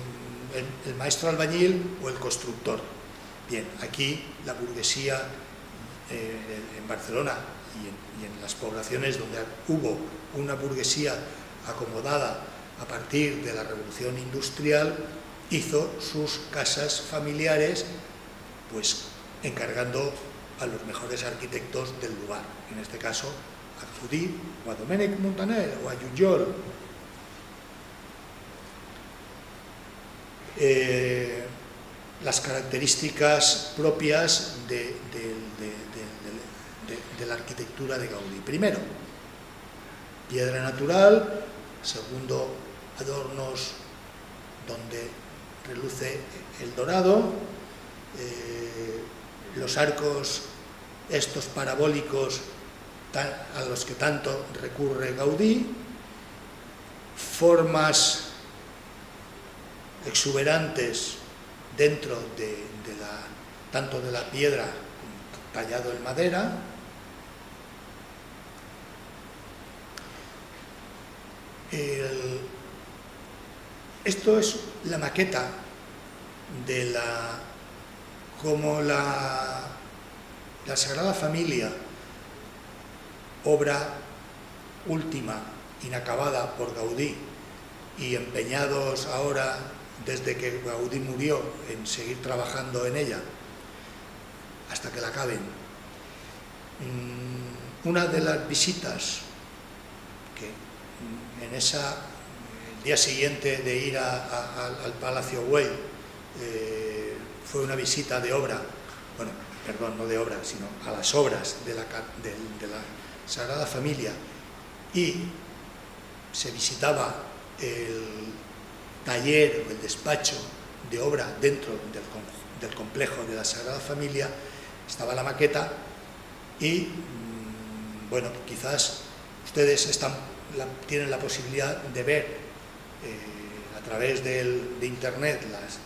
el, maestro albañil o el constructor. Bien, aquí la burguesía eh, en Barcelona y en, las poblaciones donde hubo una burguesía acomodada a partir de la revolución industrial, hizo sus casas familiares, pues encargando a los mejores arquitectos del lugar, en este caso a Judí o a Domènec Montaner o a Jujol. Eh, las características propias de, de la arquitectura de Gaudí. Primero, piedra natural, segundo, adornos donde reluce el dorado, eh, los arcos estos parabólicos a los que tanto recurre Gaudí, formas exuberantes dentro de, la, tanto de la piedra tallado en madera, esto es la maqueta de la como la, la Sagrada Familia, obra última, inacabada por Gaudí y empeñados ahora desde que Gaudí murió en seguir trabajando en ella hasta que la acaben. Mm, una de las visitas en esa el día siguiente de ir al Palacio Güell eh, fue una visita de obra, bueno, perdón, no de obra, sino a las obras de la, Sagrada Familia y se visitaba el taller o el despacho de obra dentro del, del, complejo de la Sagrada Familia, estaba la maqueta y, mm, bueno, quizás ustedes están, tienen la posibilidad de ver eh, a través del, de Internet las,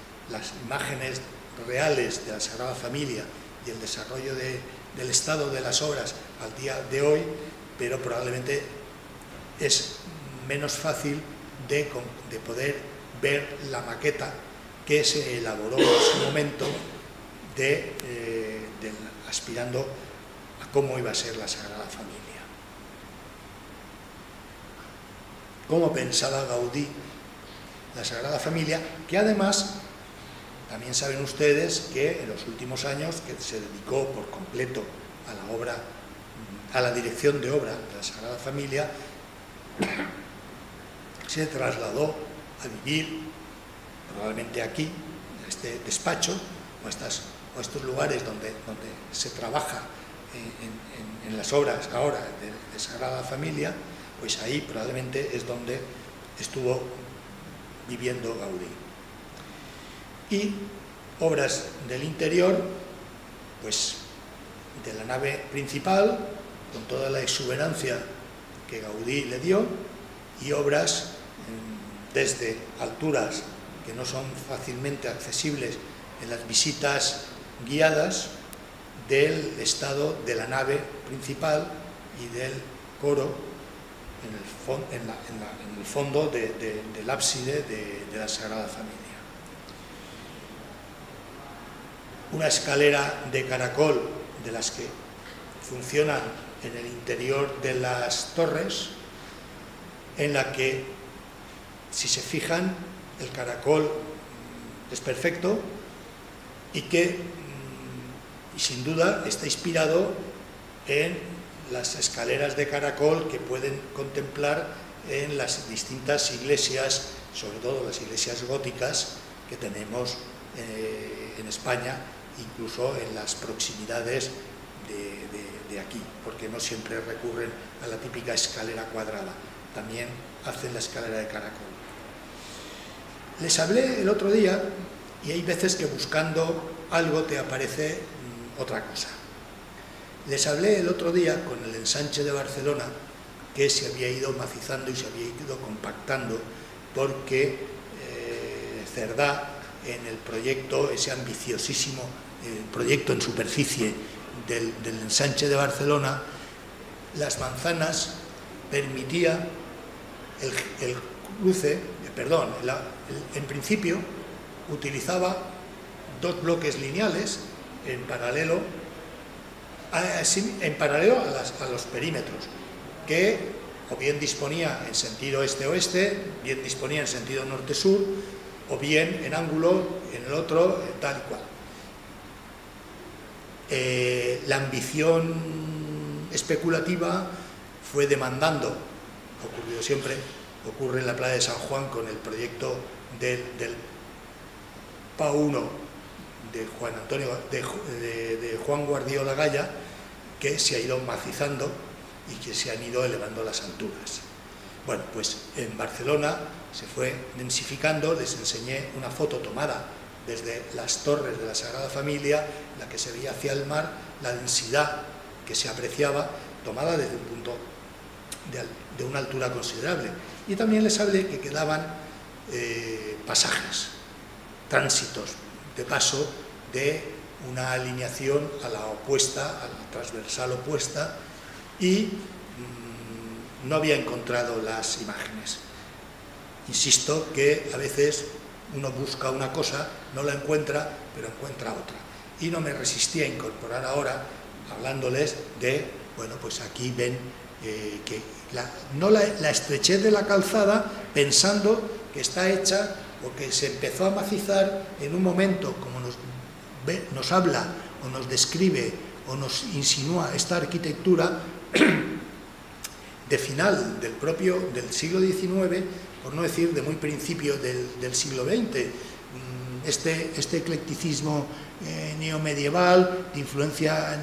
imágenes reales de la Sagrada Familia y el desarrollo del estado de las obras al día de hoy, pero probablemente es menos fácil de, poder ver la maqueta que se elaboró en su momento de, eh, aspirando a cómo iba a ser la Sagrada Familia. Cómo pensaba Gaudí la Sagrada Familia, que además también saben ustedes que en los últimos años que se dedicó por completo a la obra, a la dirección de obra de la Sagrada Familia, se trasladó a vivir probablemente aquí, en este despacho, o, estas, o estos lugares donde, donde se trabaja en, las obras ahora de Sagrada Familia, pues ahí probablemente es donde estuvo viviendo Gaudí. Y obras del interior, pues de la nave principal, con toda la exuberancia que Gaudí le dio, y obras desde alturas que no son fácilmente accesibles en las visitas guiadas del estado de la nave principal y del coro en el, fondo del ábside de la Sagrada Familia. una escalera de caracol de las que funcionan en el interior de las torres, en la que, si se fijan, el caracol es perfecto y que, mm, sin duda, está inspirado en las escaleras de caracol que pueden contemplar en las distintas iglesias, sobre todo las iglesias góticas que tenemos eh, en España incluso en las proximidades de, aquí, porque no siempre recurren a la típica escalera cuadrada, también hacen la escalera de caracol. Les hablé el otro día, y hay veces que buscando algo te aparece mm, otra cosa. Les hablé el otro día con el ensanche de Barcelona, que se había ido macizando y se había ido compactando, porque eh, Cerdá en el proyecto, ese ambiciosísimo eh, proyecto en superficie del, ensanche de Barcelona, las manzanas permitía el, cruce, eh, perdón, en principio utilizaba dos bloques lineales en paralelo, en paralelo a, los perímetros, que o bien disponía en sentido este-oeste, bien disponía en sentido norte-sur, o bien en ángulo, en el otro, tal y cual. Eh, la ambición especulativa fue demandando, ocurrido siempre, ocurre en la playa de San Juan con el proyecto del, del PA1 de Juan Antonio de, Juan Guardiola Gaya que se ha ido macizando y que se han ido elevando las alturas. Bueno, pues en Barcelona se fue densificando, les enseñé una foto tomada desde las torres de la Sagrada Familia, la que se veía hacia el mar, la densidad que se apreciaba, tomada desde un punto de, una altura considerable. Y también les hablé que quedaban eh, pasajes, tránsitos de paso de una alineación a la opuesta, a la transversal opuesta, y mm, no había encontrado las imágenes. Insisto que a veces uno busca una cosa, no la encuentra, pero encuentra otra. Y no me resistí a incorporar ahora, hablándoles de, bueno, pues aquí ven eh, que no la, estrechez de la calzada pensando que está hecha o que se empezó a macizar en un momento, como nos, nos habla o nos describe o nos insinúa esta arquitectura de final del propio del siglo XIX, por no decir de muy principio del, siglo XX. Mm, este, este eclecticismo eh, neomedieval, de influencia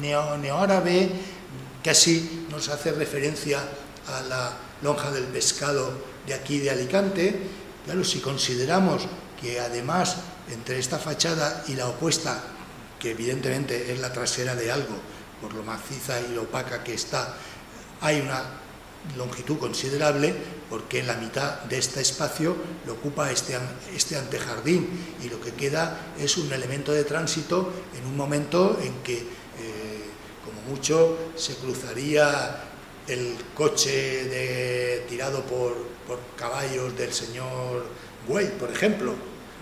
neo, neoárabe, casi nos hace referencia a la lonja del pescado de aquí de Alicante. Claro, si consideramos que además entre esta fachada y la opuesta, que evidentemente es la trasera de algo, por lo maciza y lo opaca que está, hay una longitud considerable porque la mitad de este espacio lo ocupa este, este antejardín y lo que queda es un elemento de tránsito en un momento en que mucho se cruzaría el coche de, tirado por, caballos del señor Güey, por ejemplo,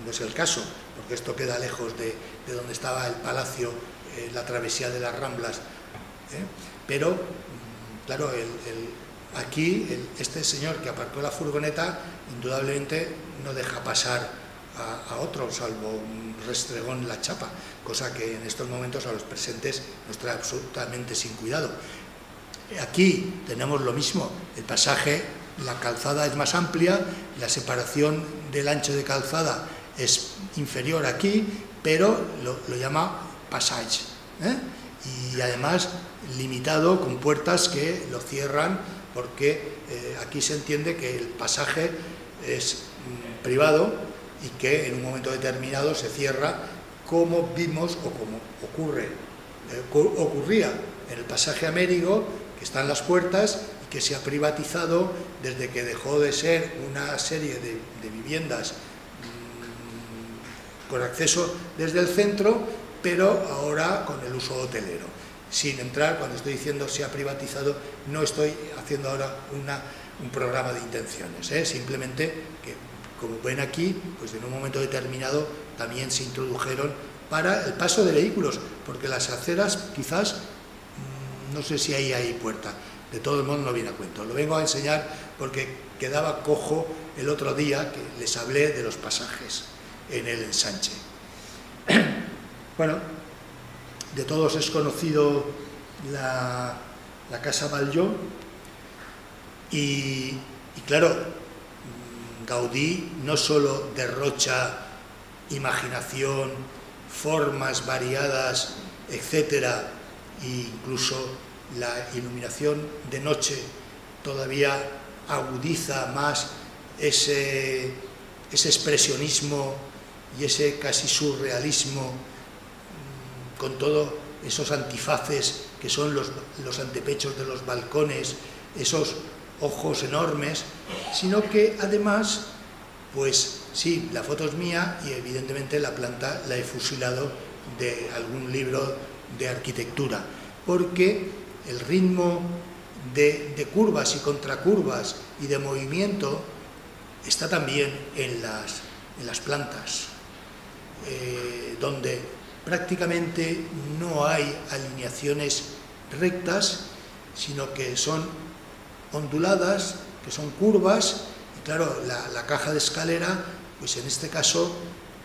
no es el caso, porque esto queda lejos de, donde estaba el palacio, eh, la travesía de las Ramblas, ¿eh? pero, mm, claro, aquí este señor que aparcó la furgoneta, indudablemente no deja pasar a, a otro, salvo un restregón en la chapa, cosa que en estos momentos a los presentes nos trae absolutamente sin cuidado. Aquí tenemos lo mismo, el pasaje, la calzada es más amplia, la separación del ancho de calzada es inferior aquí, pero lo, llama passage. ¿eh? Y además limitado con puertas que lo cierran porque eh, aquí se entiende que el pasaje es mm, privado y que en un momento determinado se cierra como vimos o como ocurre, eh, ocurría en el pasaje Américo, que están las puertas y que se ha privatizado desde que dejó de ser una serie de, viviendas con acceso desde el centro, pero ahora con el uso hotelero. Sin entrar, cuando estoy diciendo se ha privatizado, no estoy haciendo ahora un programa de intenciones, ¿eh? simplemente que como ven aquí, pues en un momento determinado también se introdujeron para el paso de vehículos, porque las aceras quizás, mm, no sé si ahí hay puerta, de todo el mundo no viene a cuento. Lo vengo a enseñar porque quedaba cojo el otro día que les hablé de los pasajes en el ensanche. bueno, de todos es conocido la, Casa Baljó y claro, Gaudí no solo derrocha imaginación, formas variadas, etcétera, e incluso la iluminación de noche todavía agudiza más ese, ese expresionismo y ese casi surrealismo mm, con todos esos antifaces que son los, antepechos de los balcones, esos ojos enormes, sino que además, pues sí, la foto es mía y evidentemente la planta la he fusilado de algún libro de arquitectura, porque el ritmo de, curvas y contracurvas y de movimiento está también en las plantas, eh, donde prácticamente no hay alineaciones rectas, sino que son onduladas, que son curvas, y claro, la, caja de escalera, pues en este caso,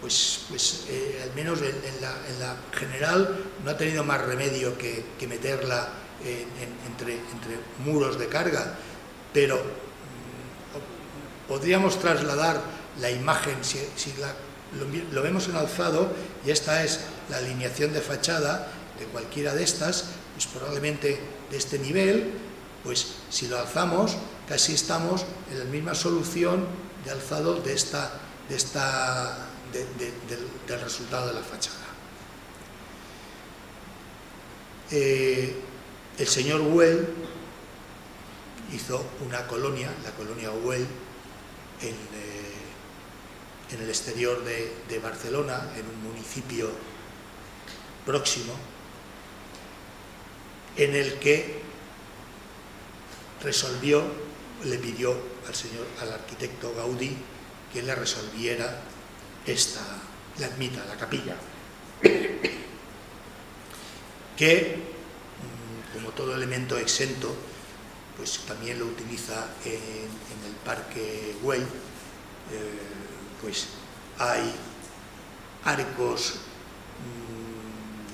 pues, pues eh, al menos en, la, general no ha tenido más remedio que, meterla entre, entre, muros de carga, pero mm, podríamos trasladar la imagen, si, lo, vemos en alzado, y esta es la alineación de fachada de cualquiera de estas, pues probablemente de este nivel, pues si lo alzamos, casi estamos en la misma solución de alzado de esta, de esta, del, resultado de la fachada. Eh, el señor Well hizo una colonia, la colonia Well, en, eh, en el exterior de Barcelona, en un municipio próximo, en el que resolvió, le pidió al señor, al arquitecto Gaudí, que le resolviera esta, la ermita, la capilla, que, mm, como todo elemento exento, pues también lo utiliza en, el parque Güell, eh, pues hay arcos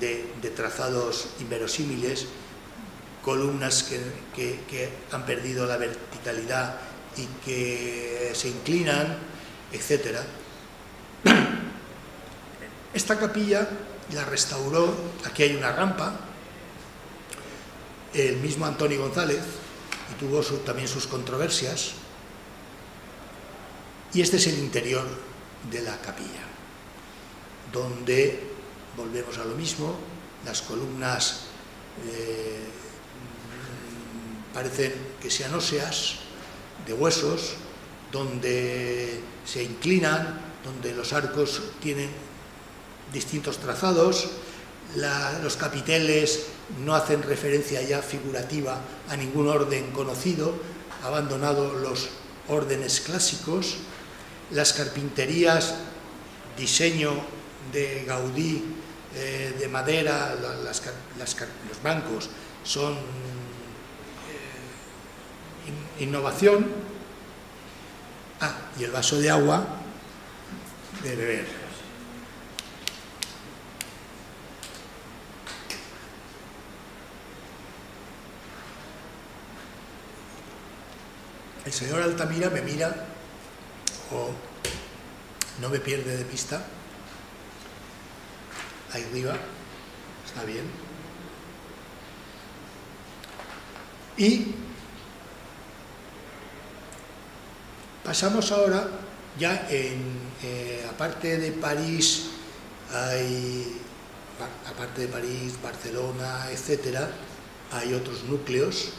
mm, de trazados inverosímiles, columnas que, han perdido la verticalidad y que se inclinan, etc. Esta capilla la restauró, aquí hay una rampa, el mismo Antonio González, y tuvo también sus controversias, y este es el interior de la capilla, donde volvemos a lo mismo, las columnas eh, parecen que sean óseas, de huesos, donde se inclinan, donde los arcos tienen distintos trazados, los capiteles no hacen referencia ya figurativa a ningún orden conocido, abandonado los órdenes clásicos, las carpinterías, diseño de Gaudí, eh, de madera, los bancos son innovación. Ah, y el vaso de agua de beber. El señor Altamira me mira o no me pierde de pista. Ahí arriba, está bien. Y Pasamos ahora, ya en, eh, aparte de París, hay, aparte de París, Barcelona, etcétera, hay otros núcleos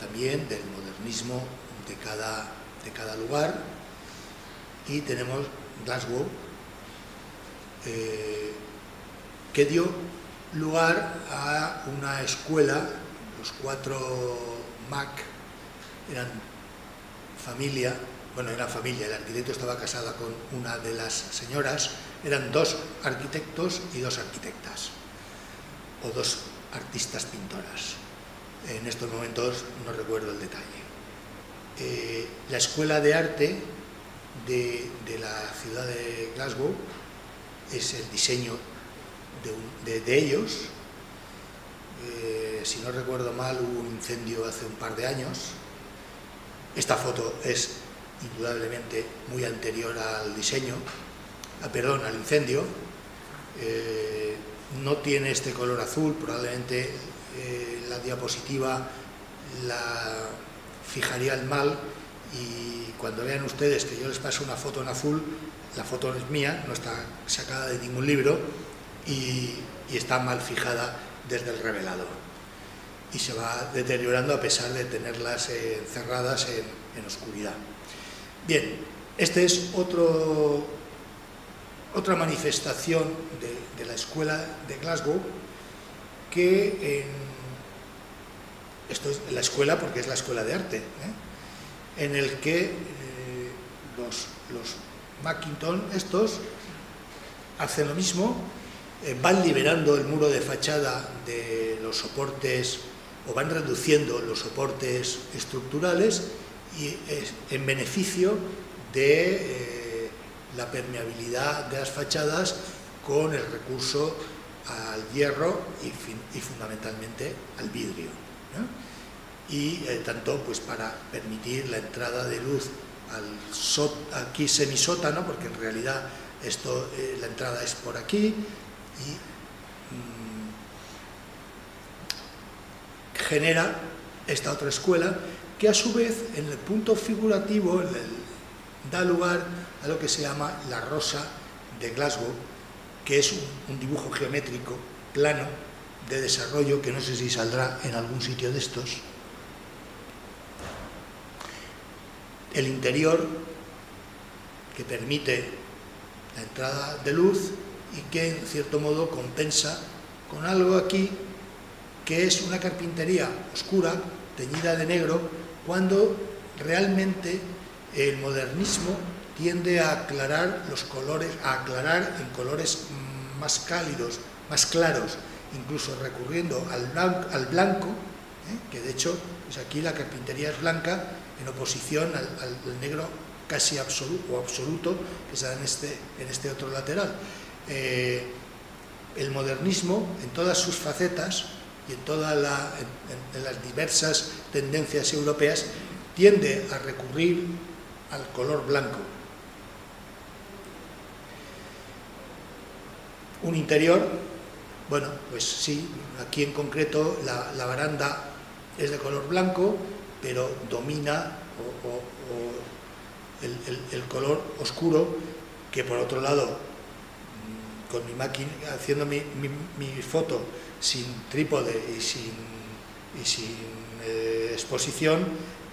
también del modernismo de cada, de cada lugar y tenemos Glasgow, eh, que dio lugar a una escuela, los cuatro MAC eran familia, bueno, era familia, el arquitecto estaba casada con una de las señoras, eran dos arquitectos y dos arquitectas, o dos artistas pintoras. En estos momentos no recuerdo el detalle. Eh, la escuela de arte de, la ciudad de Glasgow es el diseño de, ellos. Eh, si no recuerdo mal, hubo un incendio hace un par de años. Esta foto es indudablemente muy anterior al diseño, ah, perdón, al incendio. Eh, no tiene este color azul, probablemente eh, la diapositiva la fijaría el mal y cuando vean ustedes que yo les paso una foto en azul, la foto es mía, no está sacada de ningún libro y, está mal fijada desde el revelado y se va deteriorando a pesar de tenerlas encerradas en oscuridad. Bien, esta es otro, otra manifestación de, la escuela de Glasgow que esto es la escuela porque es la escuela de arte, ¿eh? En el que eh, los, los Macinton estos hacen lo mismo, eh, van liberando el muro de fachada de los soportes o van reduciendo los soportes estructurales y en beneficio de la permeabilidad de las fachadas con el recurso al hierro y, fundamentalmente al vidrio. Y eh, tanto pues para permitir la entrada de luz al aquí semisótano, porque en realidad esto, eh, la entrada es por aquí, y mm, genera esta otra escuela que a su vez en el punto figurativo da lugar a lo que se llama la rosa de Glasgow, que es un, dibujo geométrico plano de desarrollo que no sé si saldrá en algún sitio de estos. El interior que permite la entrada de luz y que en cierto modo compensa con algo aquí que es una carpintería oscura, teñida de negro, cuando realmente el modernismo tiende a aclarar los colores, a aclarar en colores más cálidos, más claros, incluso recurriendo al blanco, ¿eh? que de hecho pues aquí la carpintería es blanca en oposición al, negro casi absoluto o absoluto que está en este, en este otro lateral. Eh, el modernismo en todas sus facetas y en, todas en las diversas tendencias europeas tiende a recurrir al color blanco, Un interior, bueno, pues sí, aquí en concreto la, baranda es de color blanco, pero domina el, color oscuro, que por otro lado, mm, con mi máquina, haciendo mi, foto sin trípode y sin, eh, exposición,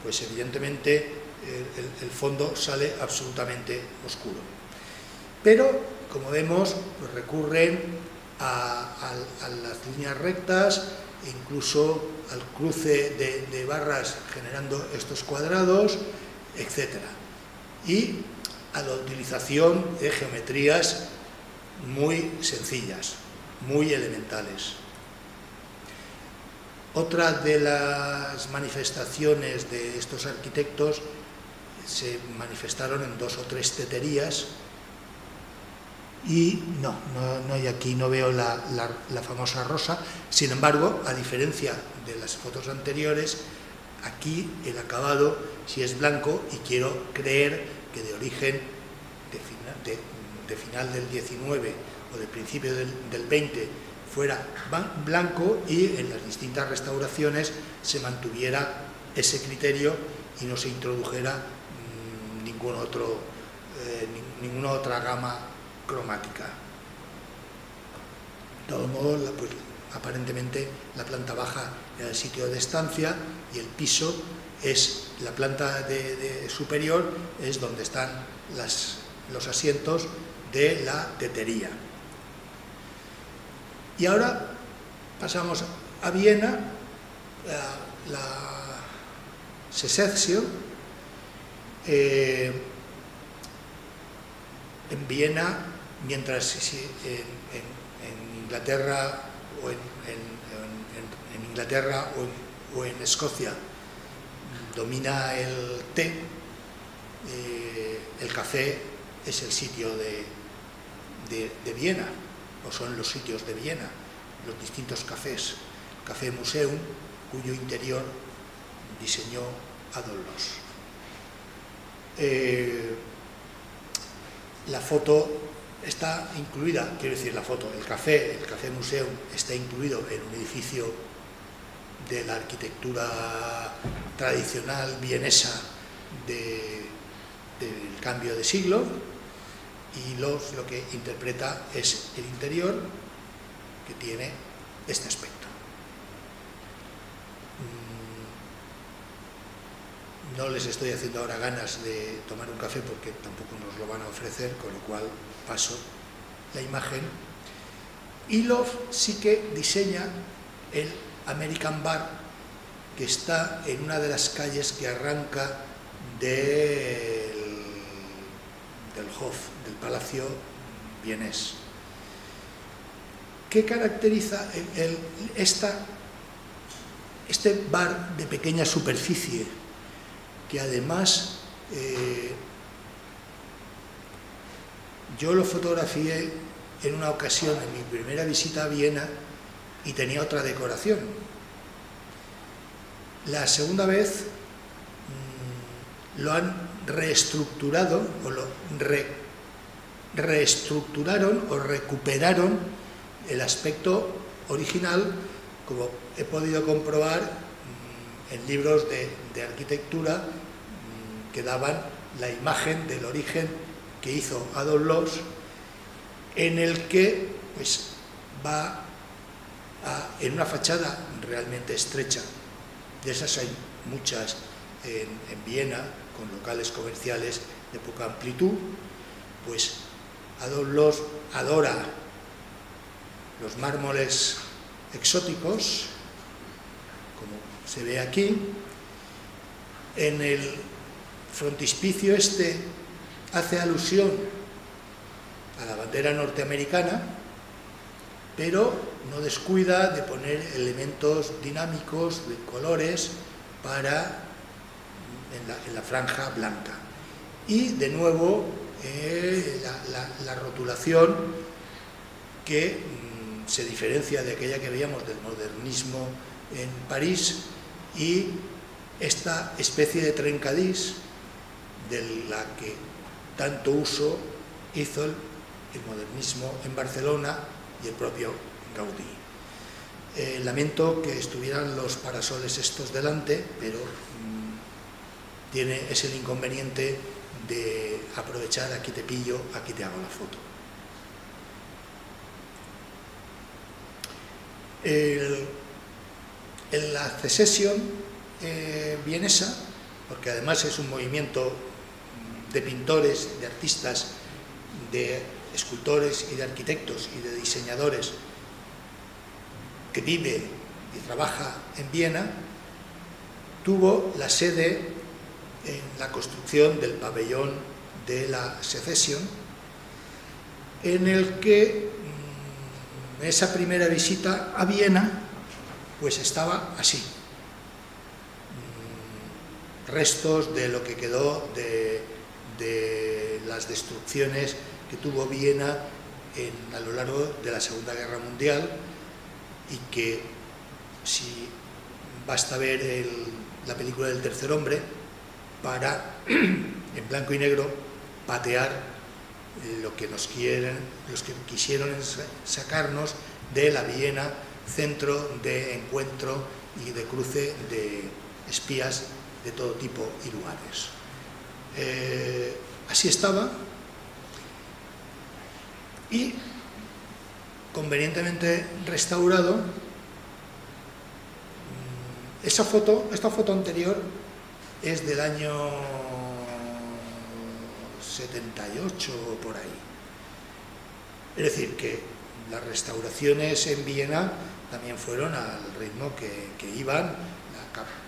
pues evidentemente el fondo sale absolutamente oscuro. Pero como vemos, pues recurren a, las líneas rectas e incluso al cruce de, barras generando estos cuadrados, etc. Y a la utilización de geometrías muy sencillas, muy elementales. Otra de las manifestaciones de estos arquitectos se manifestaron en dos o tres teterías y no, no, hay aquí no veo la, famosa rosa. Sin embargo, a diferencia de las fotos anteriores, aquí el acabado si es blanco y quiero creer que de origen de final, del 19 o de principio del, 20 fuera blanco y en las distintas restauraciones se mantuviera ese criterio y no se introdujera mm, ningún otro, eh, ninguna otra gama cromática. De todo modo, pues, aparentemente la planta baja era el sitio de estancia y el piso es la planta de, superior, es donde están los asientos de la tetería. Y ahora pasamos a Viena, la, la eh, en Viena mientras en, Inglaterra o en, Inglaterra o en, Escocia domina el té, eh, el café es el sitio de, de, Viena, o son los sitios de Viena, los distintos cafés. Café Museum, cuyo interior diseñó Adolfos. Eh, la foto está incluida, quiero decir la foto, el café, el Café Museo está incluido en un edificio de la arquitectura tradicional vienesa del cambio de siglo y lo que interpreta es el interior que tiene este aspecto. Mm, no les estoy haciendo ahora ganas de tomar un café porque tampoco nos lo van a ofrecer, con lo cual paso la imagen, y sí que diseña el American Bar que está en una de las calles que arranca del, del Hof, del Palacio Vienés. ¿Qué caracteriza esta, este bar de pequeña superficie que además eh, yo lo fotografié en una ocasión en mi primera visita a Viena y tenía otra decoración. La segunda vez mm, lo han reestructurado o lo reestructuraron o recuperaron el aspecto original, como he podido comprobar mm, en libros de, arquitectura mm, que daban la imagen del origen que hizo Adolf en el que pues, va en una fachada realmente estrecha. De esas hay muchas en, Viena, con locales comerciales de poca amplitud, pues Adolf adora los mármoles exóticos, como se ve aquí. En el frontispicio este hace alusión a la bandera norteamericana, pero no descuida de poner elementos dinámicos de colores para en la, franja blanca. Y de nuevo eh, la, rotulación que mm, se diferencia de aquella que veíamos del modernismo en París y esta especie de trencadís de la que tanto uso hizo el modernismo en Barcelona y el propio Gaudí. Eh, lamento que estuvieran los parasoles estos delante, pero mm, tiene, es el inconveniente de aprovechar, aquí te pillo, aquí te hago la foto. en la secesión vienesa, porque además es un movimiento de pintores, de artistas, de escultores y de arquitectos y de diseñadores que vive y trabaja en Viena, tuvo la sede en la construcción del pabellón de la secesión, en el que mm, esa primera visita a Viena, pues estaba así. Restos de lo que quedó de las destrucciones que tuvo Viena a lo largo de la Segunda Guerra Mundial y que si basta ver la película del tercer hombre para, en blanco y negro, patear lo que nos quieren, los que quisieron sacarnos de la Viena, centro de encuentro y de cruce de espías de todo tipo y lugares. Eh, así estaba y convenientemente restaurado. Mm, esa foto, esta foto anterior es del año 78 o por ahí. Es decir, que las restauraciones en Viena también fueron al ritmo que, iban,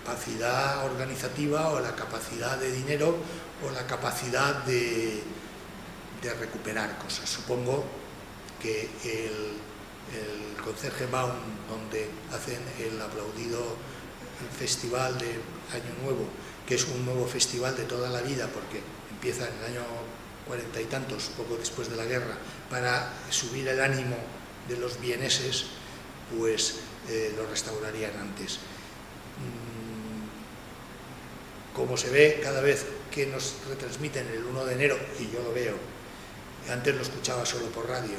capacidad organizativa o la capacidad de dinero o la capacidad de, recuperar cosas. Supongo que el, el concerje Baum, donde hacen el aplaudido festival de Año Nuevo, que es un nuevo festival de toda la vida, porque empieza en el año cuarenta y tantos, poco después de la guerra, para subir el ánimo de los vieneses, pues eh, lo restaurarían antes. Como se ve cada vez que nos retransmiten el 1 de enero, y yo lo veo, antes lo escuchaba solo por radio,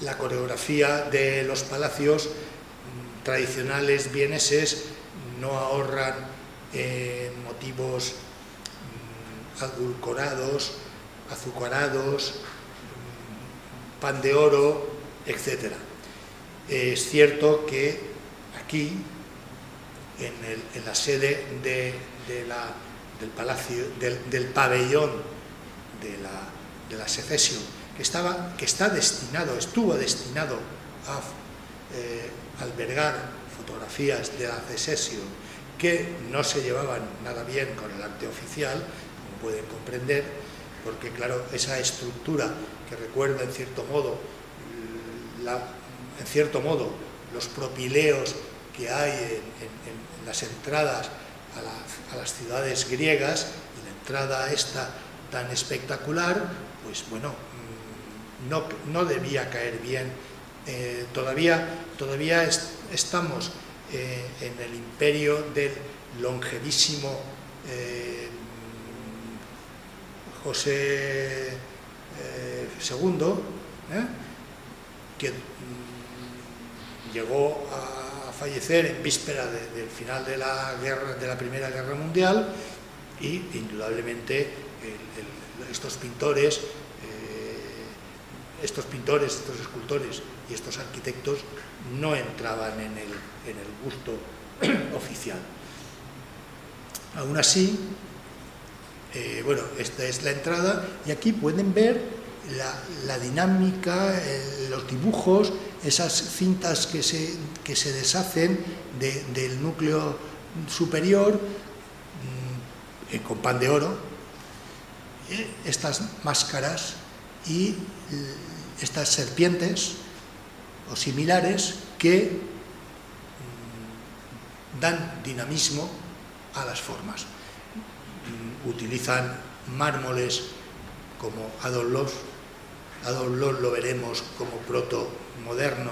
la coreografía de los palacios mm, tradicionales vieneses no ahorran motivos mm, adulcorados, azucarados, mm, pan de oro, etc. Es cierto que aquí, en, la sede de, del palacio, del, pabellón de la, de la secesión, que, estaba, que está destinado, estuvo destinado a eh, albergar fotografías de la secesión que no se llevaban nada bien con el arte oficial, como pueden comprender, porque claro, esa estructura que recuerda en cierto modo, en cierto modo los propileos que hay en, las entradas a, las ciudades griegas y la entrada esta tan espectacular, pues bueno, mm, no, no debía caer bien. Eh, todavía, todavía estamos eh, en el imperio del longevísimo eh, José II, que mm, llegó a fallecer en víspera del final de la, guerra, de la Primera Guerra Mundial y indudablemente estos pintores estos pintores, estos escultores y estos arquitectos no entraban en el, gusto oficial. Aún así, eh, bueno, esta es la entrada y aquí pueden ver la, dinámica, los dibujos, esas cintas que se, que se deshacen del núcleo superior mm, con pan de oro, eh, estas máscaras y estas serpientes o similares que mm, dan dinamismo a las formas. Mm, utilizan mármoles como Adolf. Adolf Loos lo veremos como proto moderno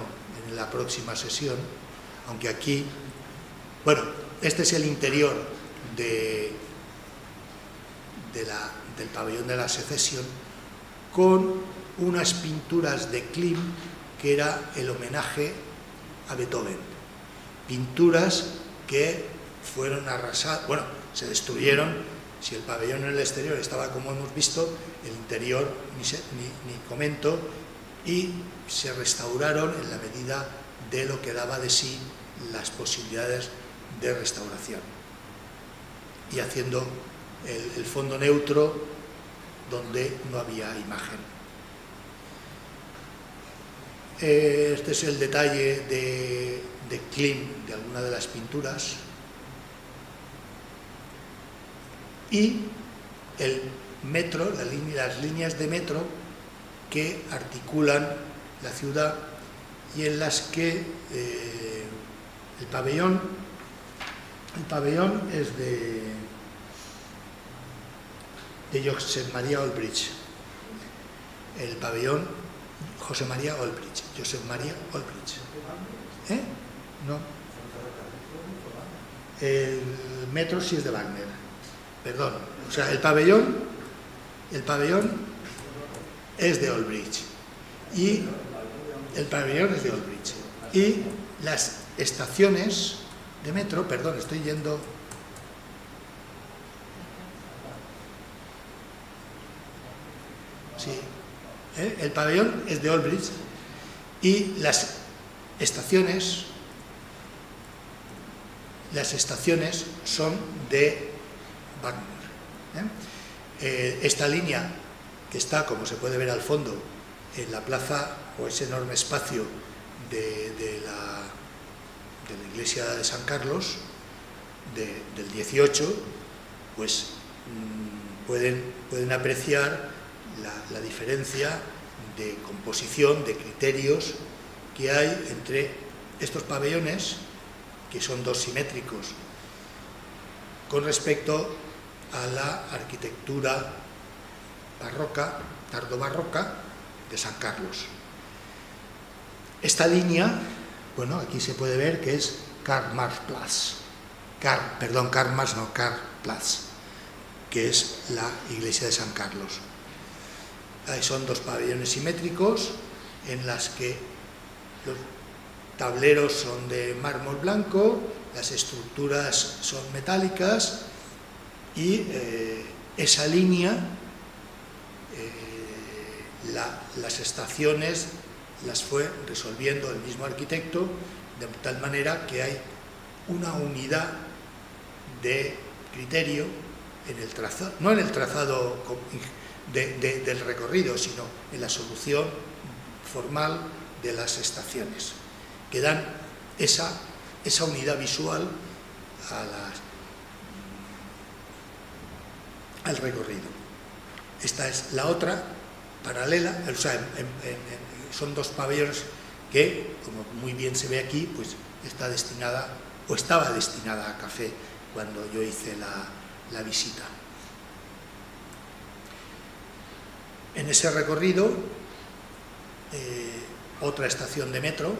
en la próxima sesión, aunque aquí, bueno, este es el interior de, del pabellón de la secesión con unas pinturas de Klim que era el homenaje a Beethoven. Pinturas que fueron arrasadas, bueno, se destruyeron, si el pabellón en el exterior estaba como hemos visto, el interior ni, ni comento, y se restauraron en la medida de lo que daba de sí las posibilidades de restauración. Y haciendo el fondo neutro donde no había imagen. Este es el detalle de, de Klim, de alguna de las pinturas. Y el metro, las líneas de metro que articulan la ciudad y en las que eh, el pabellón, el pabellón es de, de Josep María Olbrich. El pabellón José María Olbrich, Josep María Olbrich. ¿Eh? No. El metro sí es de Wagner. Perdón. O sea, el pabellón, el pabellón es de Olbrich. Y el pabellón es de Olbrich. Y las estaciones de metro, perdón, estoy yendo Sí, ¿eh? El pabellón es de Olbrich y las estaciones, las estaciones son de Wagner. ¿eh? Eh, esta línea que está, como se puede ver al fondo, en la plaza o ese enorme espacio de, la, iglesia de San Carlos del 18, pues mm, pueden, pueden apreciar la, diferencia de composición, de criterios que hay entre estos pabellones, que son dos simétricos, con respecto a la arquitectura barroca, tardo-barroca, de San Carlos. Esta línea, bueno, aquí se puede ver que es Karl Marx Platz, perdón, Karl Marx no, Karl Platz, que es la iglesia de San Carlos son dos pabellones simétricos en las que los tableros son de mármol blanco, las estructuras son metálicas y eh, esa línea, las estaciones las fue resolviendo el mismo arquitecto de tal manera que hay una unidad de criterio en el trazado, no en el trazado del recorrido, sino en la solución formal de las estaciones, que dan esa esa unidad visual al recorrido. Esta es la otra, paralela, o sea, son dos pabellones que, como muy bien se ve aquí, pues está destinada o estaba destinada a café cuando yo hice la, visita. En ese recorrido, eh, otra estación de metro,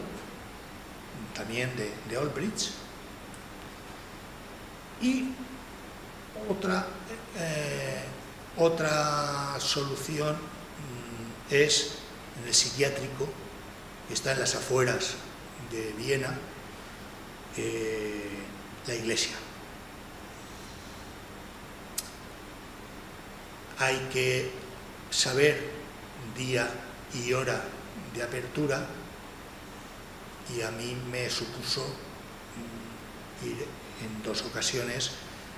también de, de Old Bridge, y otra, eh, otra solución es en el psiquiátrico, que está en las afueras de Viena, eh, la iglesia. Hay que saber día y hora de apertura y a mí me supuso mm, ir en dos ocasiones.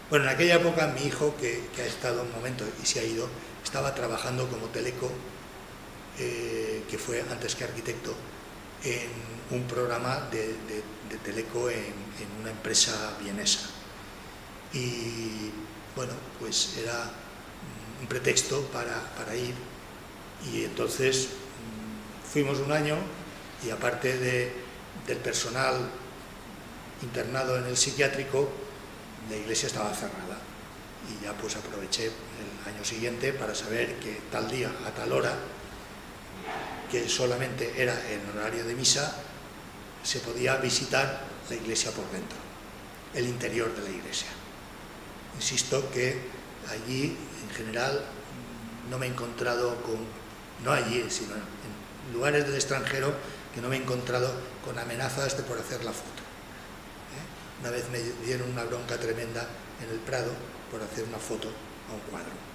Bueno, en aquella época mi hijo, que, ha estado un momento y se ha ido, estaba trabajando como teleco, eh, que fue antes que arquitecto, en un programa de, teleco en, una empresa vienesa. Y bueno, pues era un pretexto para, ir y entonces mm, fuimos un año y aparte del personal internado en el psiquiátrico, la iglesia estaba cerrada. Y ya pues aproveché el año siguiente para saber que tal día, a tal hora, que solamente era en horario de misa, se podía visitar la iglesia por dentro, el interior de la iglesia. Insisto que allí, en general, no me he encontrado con, no allí, sino en lugares del extranjero, que no me he encontrado con amenazas de por hacer la foto. Una vez me dieron una bronca tremenda en el Prado por hacer una foto a un cuadro.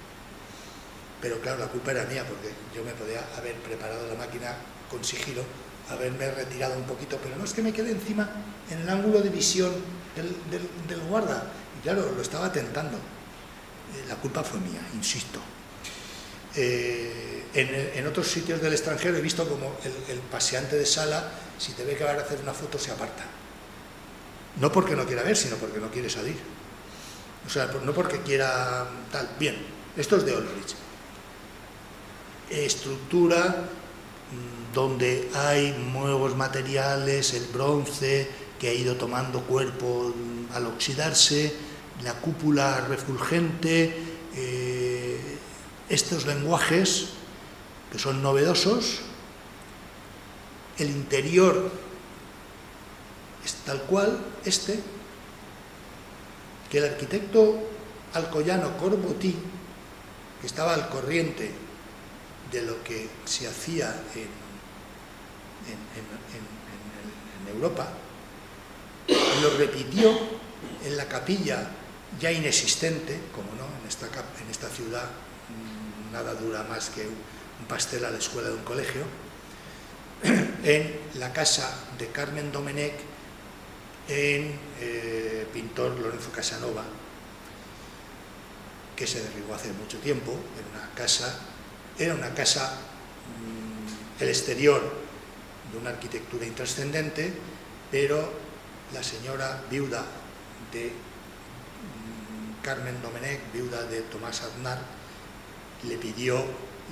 Pero claro, la culpa era mía porque yo me podía haber preparado la máquina con sigilo, haberme retirado un poquito, pero no es que me quede encima en el ángulo de visión del, guarda. Y claro, lo estaba tentando. Eh, la culpa fue mía, insisto. Eh, en, otros sitios del extranjero he visto como el, el paseante de sala, si te ve que va a hacer una foto, se aparta no porque no quiera ver, sino porque no quiere salir. O sea, no porque quiera tal. Bien, esto es de Olrich. Estructura mm, donde hay nuevos materiales, el bronce que ha ido tomando cuerpo mm, al oxidarse, la cúpula refulgente, eh, estos lenguajes que son novedosos, el interior es tal cual este, que el arquitecto alcoyano Corbotí, que estaba al corriente de lo que se hacía en, Europa, lo repitió en la capilla ya inexistente, como no, en esta, en esta ciudad mm, nada dura más que un pastel a la escuela de un colegio, en la casa de Carmen Domenech en eh, pintor Lorenzo Casanova, que se derribó hace mucho tiempo, en una casa, era una casa, mm, el exterior de una arquitectura intrascendente, pero la señora viuda de mm, Carmen Domenech, viuda de Tomás Aznar, le pidió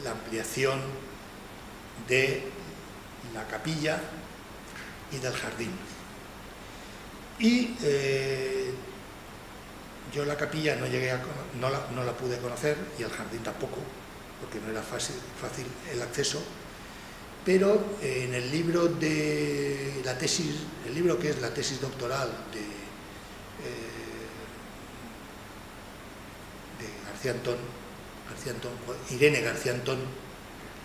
la ampliación de la capilla y del jardín. Y eh, yo la capilla no, llegué a, no, la, no la pude conocer y el jardín tampoco, porque no era fácil, el acceso, pero en el libro de la tesis, el libro que es la tesis doctoral de, eh, García Antón, Irene García Antón,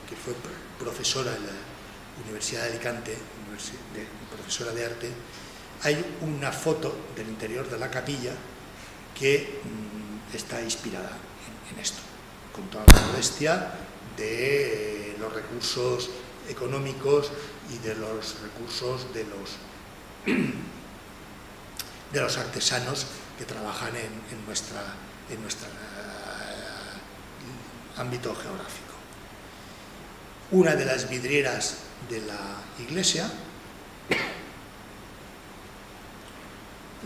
que fue profesora en la Universidad de Alicante, profesora de arte, hay una foto del interior de la capilla que mm, está inspirada en, esto, con toda la modestia de los recursos económicos y de los recursos de los, de los artesanos que trabajan en, nuestro en nuestra, eh, ámbito geográfico. Una de las vidrieras de la iglesia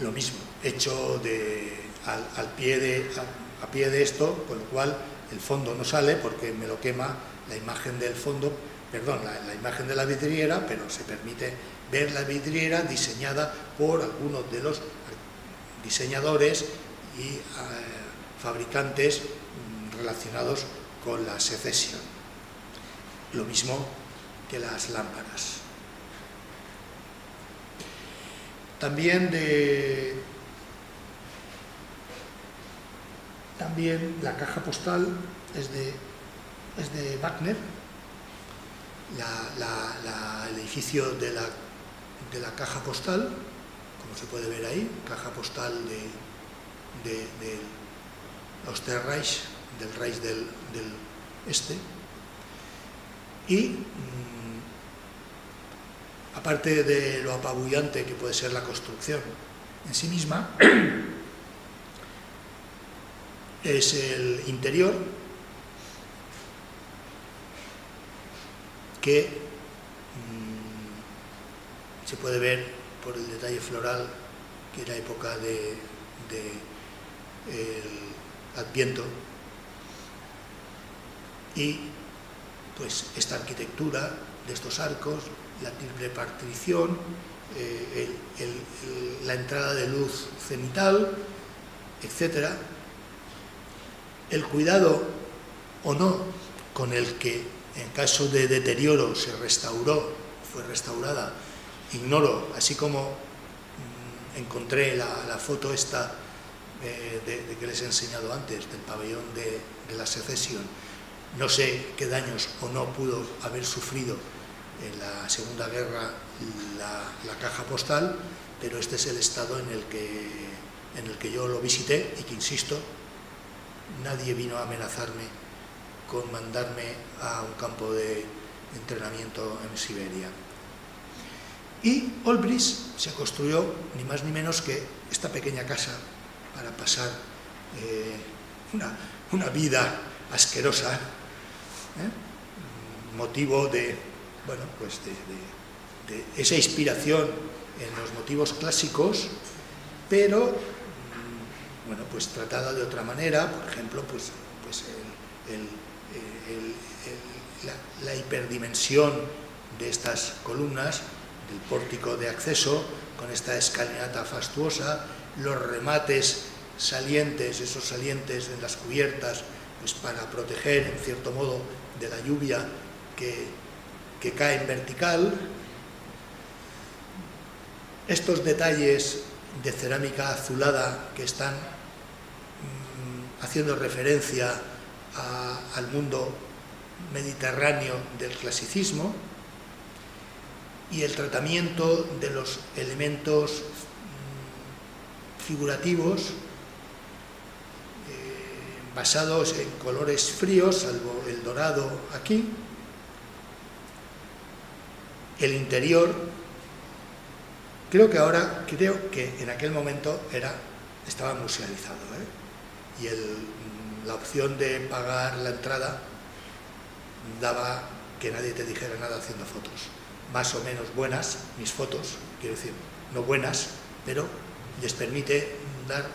lo mismo, hecho de, al, pie de, a, pie de esto, con lo cual el fondo no sale porque me lo quema la imagen del fondo, perdón, la, imagen de la vidriera, pero se permite ver la vidriera diseñada por algunos de los diseñadores y eh, fabricantes mm, relacionados con la secesión. Lo mismo que las lámparas. También de también la caja postal es de, es de Wagner, el edificio de la, de la caja postal, como se puede ver ahí, caja postal de, de, de del Reich del, Este, y mm, aparte de lo apabullante que puede ser la construcción en sí misma, es el interior que mm, se puede ver por el detalle floral que era época de, Adviento. Y pues esta arquitectura de estos arcos, la triple partición, eh, la entrada de luz cenital, etcétera, el cuidado o no con el que en caso de deterioro se restauró, fue restaurada, ignoro, así como mm, encontré la, foto esta eh, de, que les he enseñado antes, del pabellón de, la secesión, no sé qué daños o no pudo haber sufrido en la Segunda Guerra la, caja postal, pero este es el estado en el, que, en el que yo lo visité y que, insisto, nadie vino a amenazarme con mandarme a un campo de entrenamiento en Siberia. Y Olbris se construyó ni más ni menos que esta pequeña casa para pasar eh, una, vida asquerosa, ¿eh? motivo de, bueno, pues de esa inspiración en los motivos clásicos, pero bueno, pues tratada de otra manera, por ejemplo, pues, pues la, hiperdimensión de estas columnas, del pórtico de acceso, con esta escalinata fastuosa, los remates salientes, esos salientes en las cubiertas, pues para proteger, en cierto modo, de la lluvia que, que cae en vertical. Estos detalles de cerámica azulada que están haciendo referencia al mundo mediterráneo del clasicismo y el tratamiento de los elementos mm, figurativos eh, basados en colores fríos, salvo el dorado aquí, el interior Creo que ahora, creo que en aquel momento era, estaba musealizado. ¿eh? Y mm, la opción de pagar la entrada daba que nadie te dijera nada haciendo fotos. Más o menos buenas, mis fotos, quiero decir, no buenas, pero les permite dar,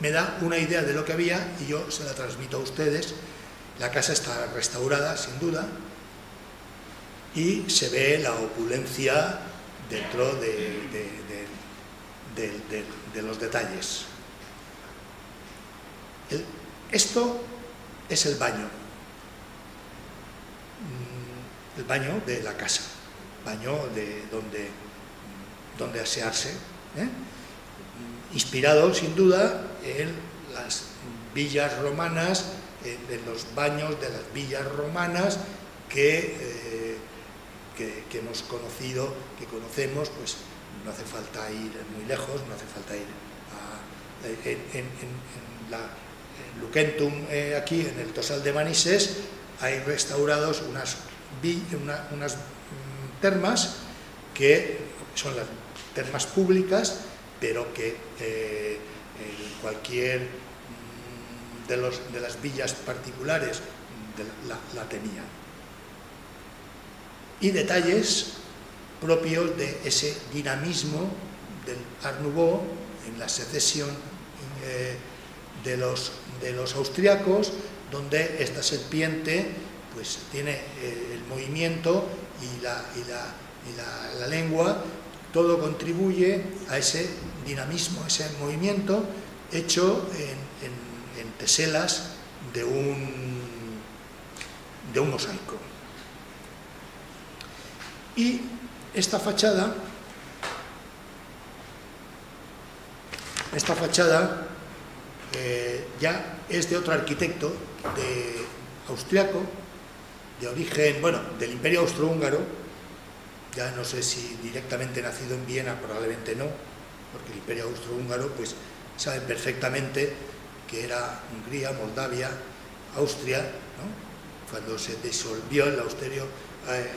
me da una idea de lo que había y yo se la transmito a ustedes. La casa está restaurada, sin duda, y se ve la opulencia dentro de, los detalles. Esto es el baño, mm, el baño de la casa, baño de donde, donde asearse, ¿eh? inspirado sin duda en las villas romanas, en, los baños de las villas romanas que eh, que, hemos conocido, que conocemos, pues no hace falta ir muy lejos, no hace falta ir a, en, la Lucentum, eh, aquí en el Tosal de Manises, hay restaurados unas, unas mm, termas que son las termas públicas, pero que eh, cualquier mm, de, los, de, las villas particulares la tenían. Y detalles propios de ese dinamismo del Art en la secesión eh, de, los, de los austriacos, donde esta serpiente pues, tiene eh, el movimiento y, la, la, lengua, todo contribuye a ese dinamismo, ese movimiento hecho en, en teselas de un, de un mosaico. Y esta fachada, esta fachada eh, ya es de otro arquitecto austriaco, de origen, bueno, del imperio austrohúngaro, ya no sé si directamente nacido en Viena, probablemente no, porque el imperio austrohúngaro, pues saben perfectamente que era Hungría, Moldavia, Austria, cuando se disolvió el austerio, eh,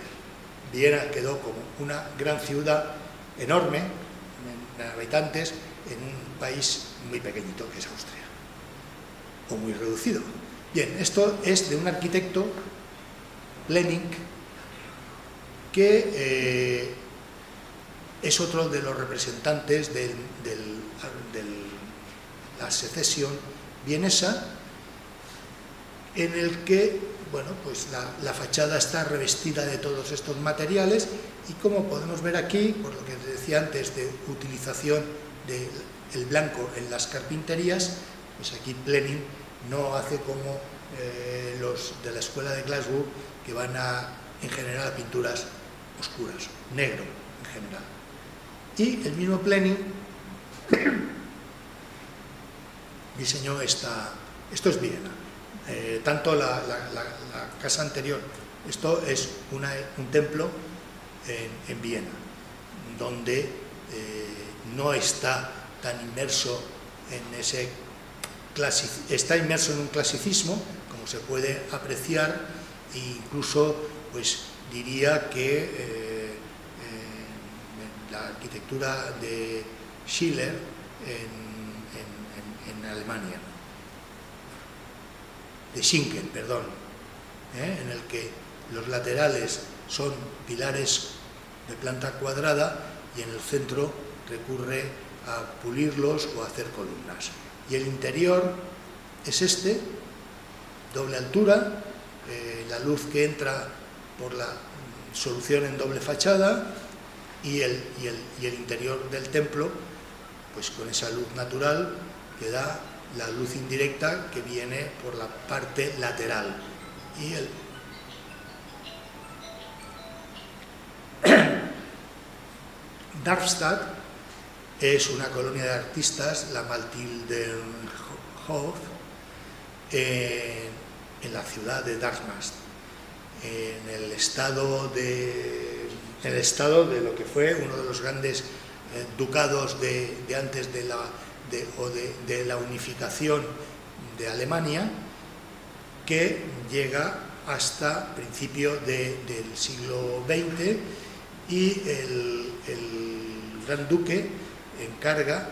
Viena quedó como una gran ciudad enorme, en habitantes, en un país muy pequeñito que es Austria, o muy reducido. Bien, esto es de un arquitecto, Lenin, que eh, es otro de los representantes de la secesión vienesa, en el que bueno, pues la, fachada está revestida de todos estos materiales y como podemos ver aquí, por lo que decía antes de utilización del blanco en las carpinterías, pues aquí Plenin no hace como eh, los de la escuela de Glasgow que van a, en general a pinturas oscuras, negro en general. Y el mismo Plenin diseñó esta, esto es Viena, eh, tanto la, casa anterior, esto es un templo en, Viena, donde eh, no está tan inmerso en ese está inmerso en un clasicismo, como se puede apreciar, e incluso pues diría que eh, la arquitectura de Schiller en Alemania de Schinkel, perdón, ¿eh? en el que los laterales son pilares de planta cuadrada y en el centro recurre a pulirlos o a hacer columnas. Y el interior es este, doble altura, eh, la luz que entra por la solución en doble fachada y el, y el, y el interior del templo, pues con esa luz natural que da la luz indirecta que viene por la parte lateral. Y el Darmstadt es una colonia de artistas, la Maltildenhof, en la ciudad de Darmstadt, en el estado de, el estado de lo que fue uno de los grandes eh, ducados de antes de la de, o de, la unificación de Alemania, que llega hasta principio del siglo XX y el, Gran Duque encarga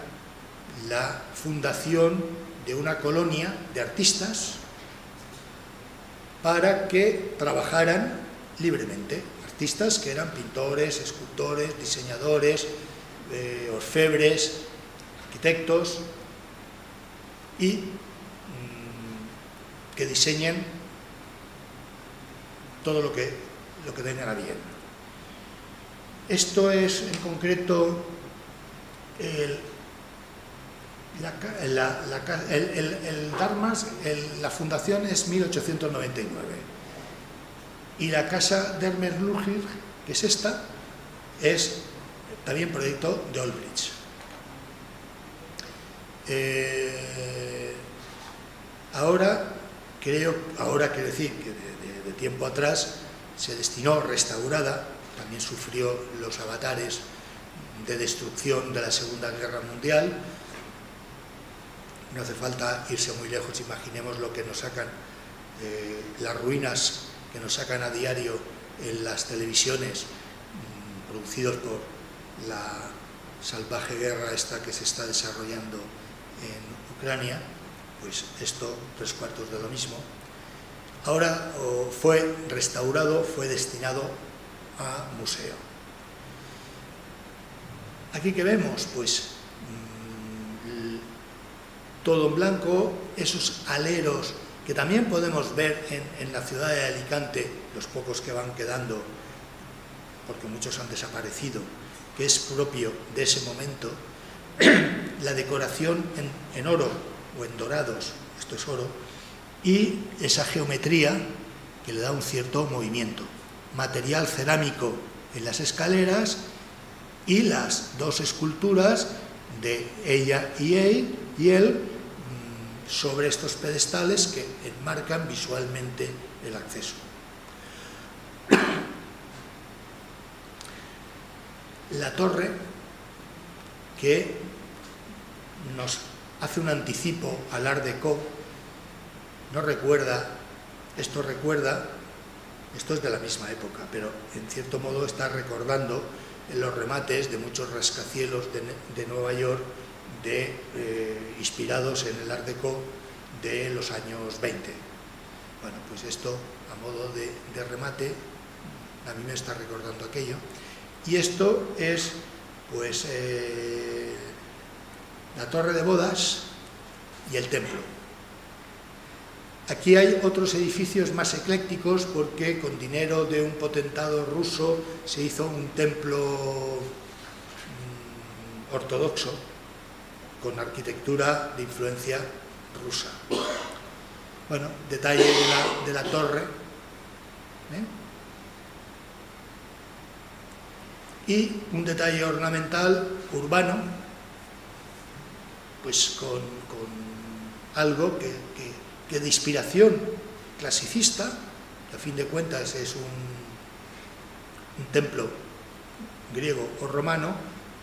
la fundación de una colonia de artistas para que trabajaran libremente. Artistas que eran pintores, escultores, diseñadores, eh, orfebres, arquitectos y mm, que diseñen todo lo que, lo que tengan a bien. Esto es en concreto el, la, el, Darmas, la fundación es 1899 y la casa Dermer-Lugir, que es esta, es también proyecto de Olbrich. Eh, ahora, creo, ahora quiero decir que de, tiempo atrás se destinó restaurada, también sufrió los avatares de destrucción de la Segunda Guerra Mundial. No hace falta irse muy lejos, imaginemos lo que nos sacan, eh, las ruinas que nos sacan a diario en las televisiones mm, producidos por la salvaje guerra esta que se está desarrollando en Ucrania, pues esto tres cuartos de lo mismo. Ahora fue restaurado, fue destinado a museo. Aquí que vemos, pues mm, todo en blanco, esos aleros que también podemos ver en, en, la ciudad de Alicante, los pocos que van quedando, porque muchos han desaparecido, que es propio de ese momento, la decoración en, en oro o en dorados, esto es oro, y esa geometría que le da un cierto movimiento. Material cerámico en las escaleras y las dos esculturas de ella y él, y él mm, sobre estos pedestales que enmarcan visualmente el acceso. La torre que nos hace un anticipo al Art Deco, no recuerda, esto recuerda, esto es de la misma época, pero en cierto modo está recordando los remates de muchos rascacielos de, Nueva York eh, inspirados en el Art Deco de los años 20. Bueno, pues esto a modo de, de remate a mí me está recordando aquello. Y esto es, pues, eh, la torre de bodas y el templo. Aquí hay otros edificios más eclécticos porque con dinero de un potentado ruso se hizo un templo mm, ortodoxo con arquitectura de influencia rusa. Bueno, detalle de la, torre. ¿eh? Y un detalle ornamental urbano, pues con algo que, que de inspiración clasicista, a fin de cuentas es un, templo griego o romano,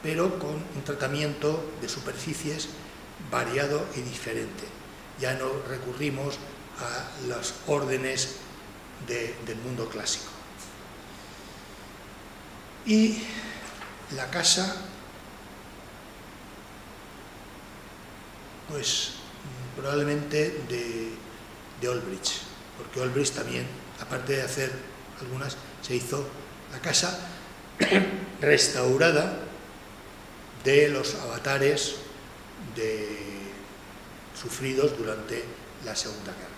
pero con un tratamiento de superficies variado y diferente. Ya no recurrimos a las órdenes de, del mundo clásico. Y la casa, pues probablemente de, de Olbrich, porque Olbrich también, aparte de hacer algunas, se hizo la casa restaurada de los avatares sufridos durante la Segunda Guerra.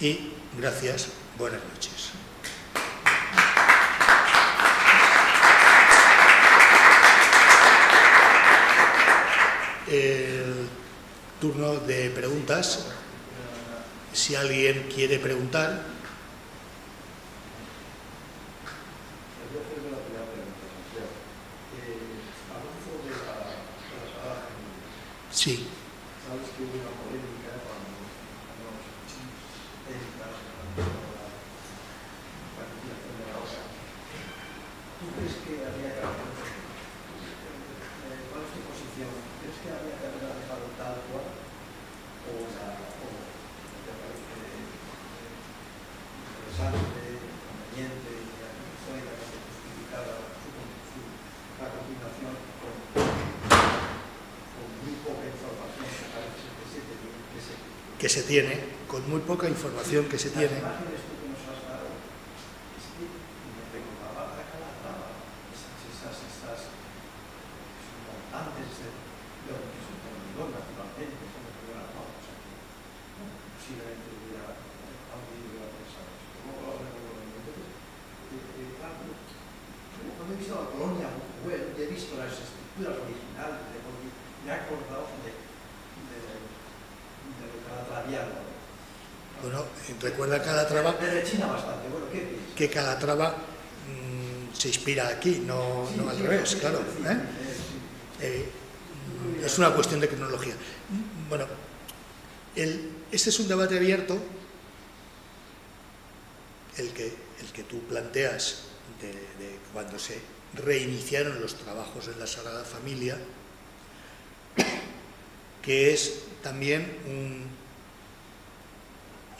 Y gracias, buenas noches. El turno de preguntas. Si alguien quiere preguntar. Sí. Sabes que hubo una polémica cuando los élitas la planificación de la obra. ¿Tú crees que habría que haber, eh, posición? ¿Crees que habría que haberla dejado tal cual? ¿O, la, o te parece interesante, conveniente y fuera que su, la continuación con, muy poca información que parece que se, que se que se tiene, con muy poca información que se tiene. imágenes tú que nos has dado, es que me recordaba a Calatrava, esas, esas, esas montantes de, de hormigón, naturalmente, como que hubiera armado, o sea, que bueno, posiblemente hubiera audido y hubiera pensado esto. Luego lo hablamos luego. Entonces, eh, eh, claro, yo cuando he visto la colonia web y he visto las estructuras originales, de, me he acordado de, de, de lo calatraviano. Bueno, recuerda Calatrava Me rechina bastante. Bueno, ¿qué mm, se inspira aquí, no, no al revés, claro. ¿eh? Eh, es una cuestión de cronología. Bueno, este es un debate abierto, el que, el que tú planteas de, de cuando se reiniciaron los trabajos en la Sagrada Familia, que es también un...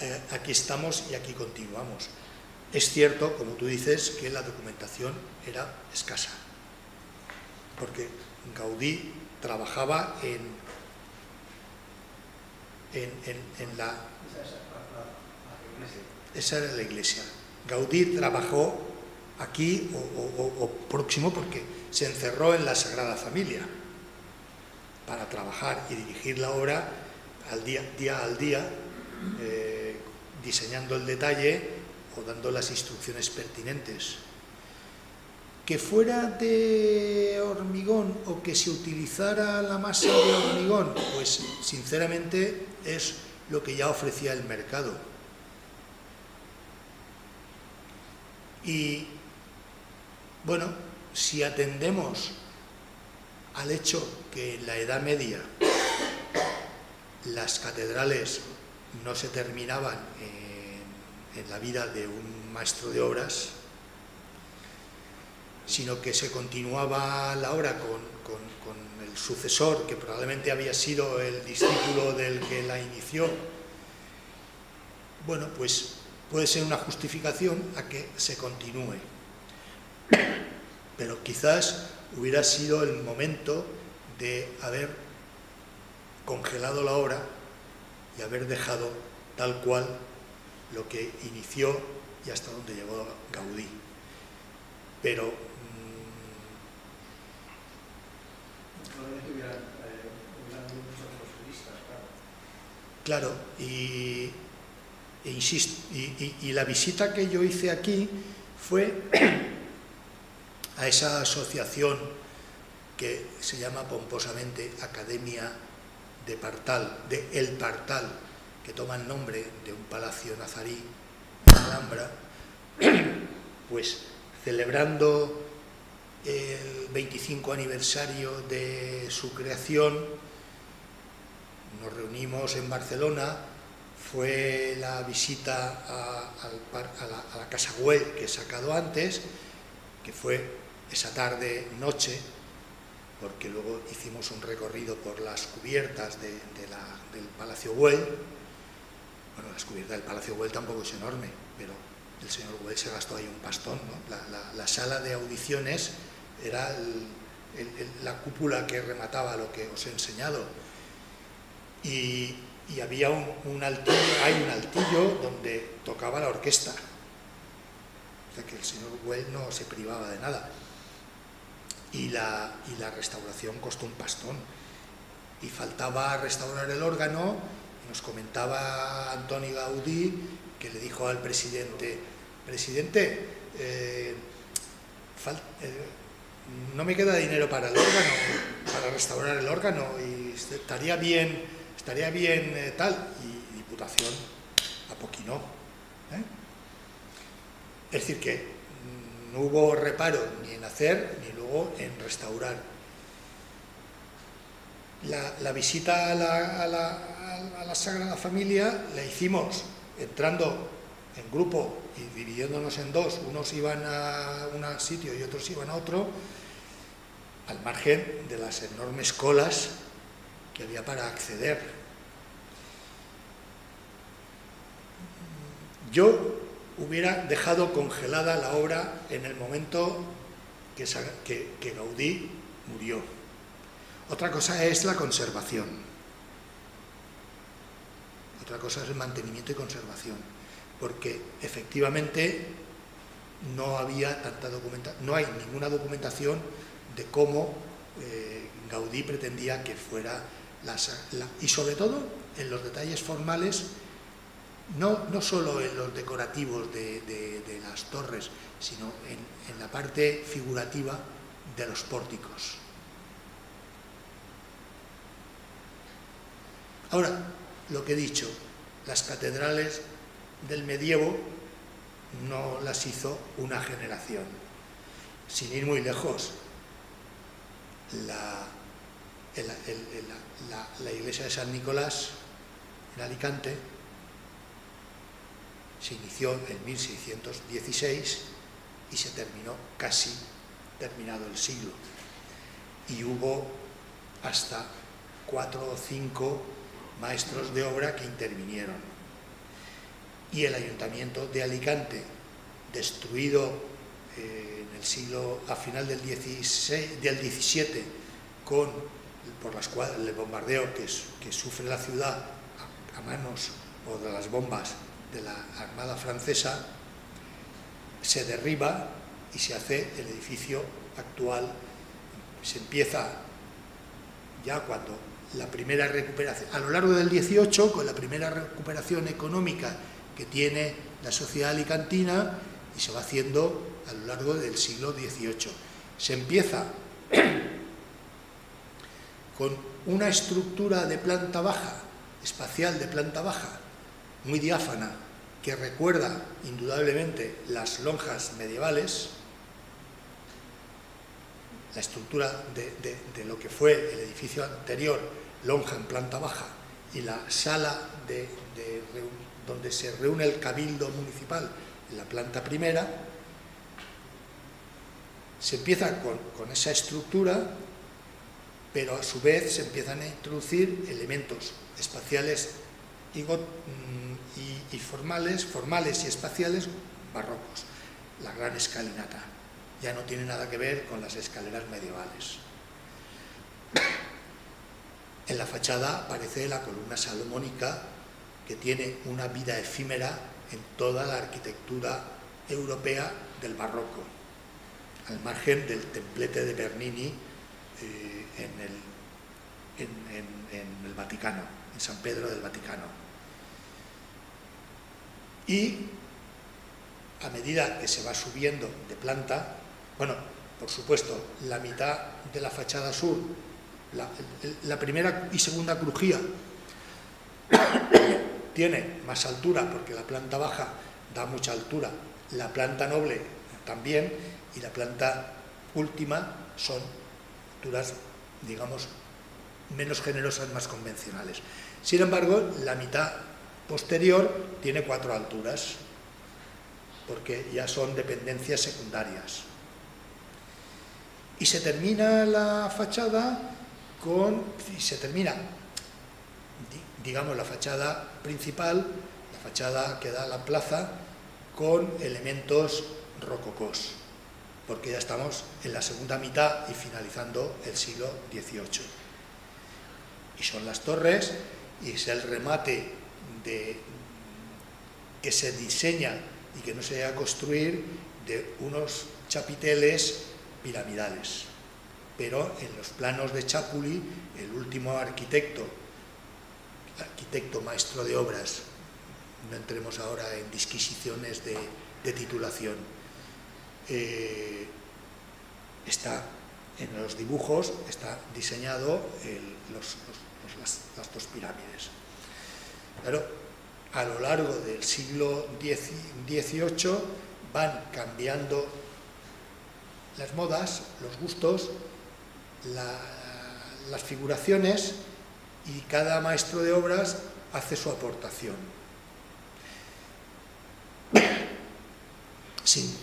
eh, aquí estamos y aquí continuamos. Es cierto, como tú dices, que la documentación era escasa, porque Gaudí trabajaba en, en, en- la... Esa era la iglesia. Gaudí trabajó aquí o, próximo porque se encerró en la Sagrada Familia para trabajar y dirigir la obra al día, día al día, eh, diseñando el detalle o dando las instrucciones pertinentes. Que fuera de hormigón o que se utilizara la masa de hormigón, pues sinceramente es lo que ya ofrecía el mercado. Y bueno, si atendemos al hecho que en la Edad Media las catedrales no se terminaban en, la vida de un maestro de obras, sino que se continuaba la obra con, el sucesor, que probablemente había sido el discípulo del que la inició, bueno, pues puede ser una justificación a que se continúe. Pero quizás hubiera sido el momento de haber congelado la obra y haber dejado tal cual lo que inició y hasta donde llegó Gaudí. Pero... Mm, claro, y, e insisto, y la visita que yo hice aquí fue a esa asociación que se llama pomposamente Academia de Partal, de El Partal, que toma el nombre de un palacio nazarí en Alhambra, pues celebrando el 25 aniversario de su creación, nos reunimos en Barcelona, fue la visita a, la, Casa Güell que he sacado antes, que fue esa tarde, noche, porque luego hicimos un recorrido por las cubiertas del Palacio Güell. Bueno, las cubiertas del Palacio Güell tampoco es enorme, pero el señor Güell se gastó ahí un pastón. La, sala de audiciones era la cúpula que remataba lo que os he enseñado. Y, había un, altillo, hay un altillo donde tocaba la orquesta. O sea que el señor Güell no se privaba de nada y la, y la restauración costó un pastón. Y faltaba restaurar el órgano, y nos comentaba Antoni Gaudí, que le dijo al presidente, presidente, eh, eh, no me queda dinero para el órgano, para restaurar el órgano, y estaría bien, estaría bien eh, tal, y Diputación apoquinó. Es decir, que no hubo reparo ni en hacer ni luego en restaurar. La, visita a la, Sagrada Familia la hicimos entrando en grupo y dividiéndonos en dos, unos iban a un sitio y otros iban a otro, al margen de las enormes colas que había para acceder. Yo hubiera dejado congelada la obra en el momento que, Gaudí murió. Otra cosa es la conservación. Otra cosa es el mantenimiento y conservación. Porque efectivamente no había tanta documentación, no hay ninguna documentación de cómo eh, Gaudí pretendía que fuera la, y sobre todo en los detalles formales no, no solo en los decorativos de, las torres, sino en, la parte figurativa de los pórticos. Ahora, lo que he dicho, las catedrales del medievo no las hizo una generación. Sin ir muy lejos, la, iglesia de San Nicolás en Alicante se inició en 1616 y se terminó casi terminado el siglo. Y hubo hasta cuatro o cinco maestros de obra que intervinieron. Y el ayuntamiento de Alicante, destruido eh, en el siglo, a final del, 16, del 17, con, por las el bombardeo que, que sufre la ciudad a manos o de las bombas de la Armada Francesa, se derriba y se hace el edificio actual. Se empieza ya cuando la primera recuperación, a lo largo del 18, con la primera recuperación económica que tiene la sociedad alicantina y se va haciendo a lo largo del siglo XVIII. Se empieza con una estructura de planta baja, espacial de planta baja, muy diáfana, que recuerda indudablemente las lonjas medievales, la estructura de, lo que fue el edificio anterior, lonja en planta baja, y la sala de, donde se reúne el cabildo municipal en la planta primera, se empieza con, esa estructura, pero a su vez se empiezan a introducir elementos espaciales y, y, formales, formales y espaciales barrocos. La gran escalinata ya no tiene nada que ver con las escaleras medievales. En la fachada aparece la columna salomónica que tiene una vida efímera en toda la arquitectura europea del barroco al margen del templete de Bernini eh, en, el, Vaticano, en San Pedro del Vaticano. Y a medida que se va subiendo de planta, bueno, por supuesto, la mitad de la fachada sur, la, primera y segunda crujía, tiene más altura porque la planta baja da mucha altura, la planta noble también, y la planta última son alturas, digamos, menos generosas, más convencionales. Sin embargo, la mitad posterior tiene cuatro alturas, porque ya son dependencias secundarias. Y se termina la fachada con, y se termina, digamos, la fachada principal, la fachada que da a la plaza, con elementos rococós porque ya estamos en la segunda mitad y finalizando el siglo XVIII. Y son las torres y es el remate de, que se diseña y que no se llega a construir de unos chapiteles piramidales. Pero en los planos de Chapuli, el último arquitecto, arquitecto maestro de obras, no entremos ahora en disquisiciones de titulación, eh, está en los dibujos, está diseñado las, dos pirámides. Claro, a lo largo del siglo XVIII van cambiando las modas, los gustos, las figuraciones y cada maestro de obras hace su aportación. Sin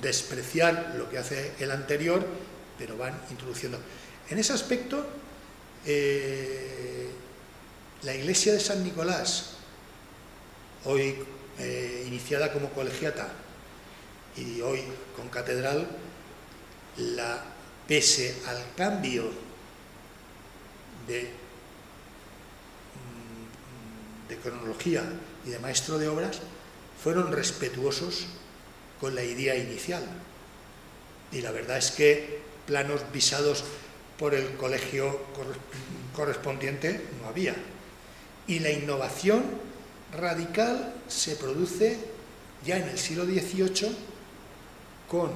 despreciar lo que hace el anterior, pero van introduciendo. En ese aspecto, eh, la iglesia de San Nicolás, hoy eh, iniciada como colegiata y hoy con catedral, la, pese al cambio de, mm, de cronología y de maestro de obras, fueron respetuosos con la idea inicial. Y la verdad es que planos visados por el colegio correspondiente no había. Y la innovación radical se produce ya en el siglo XVIII con,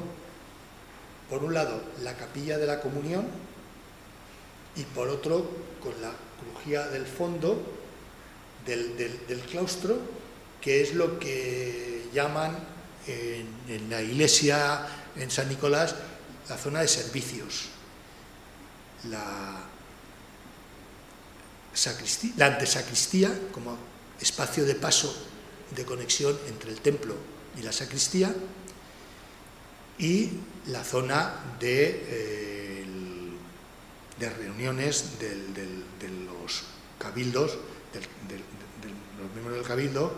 por un lado, la capilla de la comunión y por otro, con la crujía del fondo del, claustro, que es lo que llaman en, la iglesia en San Nicolás la zona de servicios, la, la antesacristía como espacio de paso de conexión entre el templo y la sacristía y la zona de, eh, de reuniones de los cabildos, de los miembros del cabildo,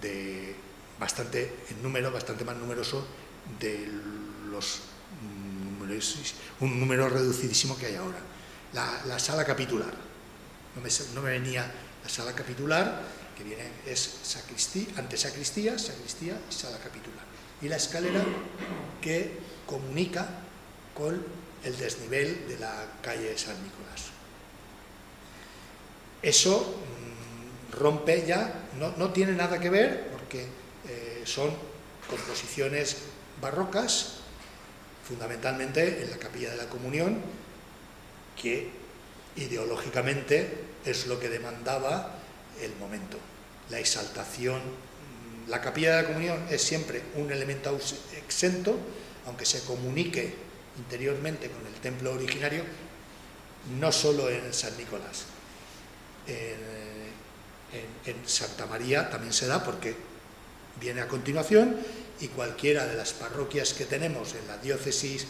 de bastante en número, bastante más numeroso de los un número reducidísimo que hay ahora. La, sala capitular. No me, no me, venía la sala capitular, que viene, es sacristía, ante sacristía, sacristía y sala capitular. Y la escalera que comunica con el desnivel de la calle San Nicolás. Eso mm, rompe ya, no, tiene nada que ver porque eh, son composiciones barrocas, fundamentalmente en la capilla de la comunión, que ideológicamente es lo que demandaba el momento. La exaltación, la capilla de la comunión es siempre un elemento exento, aunque se comunique interiormente con el templo originario, no solo en San Nicolás. En, Santa María también se da porque viene a continuación y cualquiera de las parroquias que tenemos en la diócesis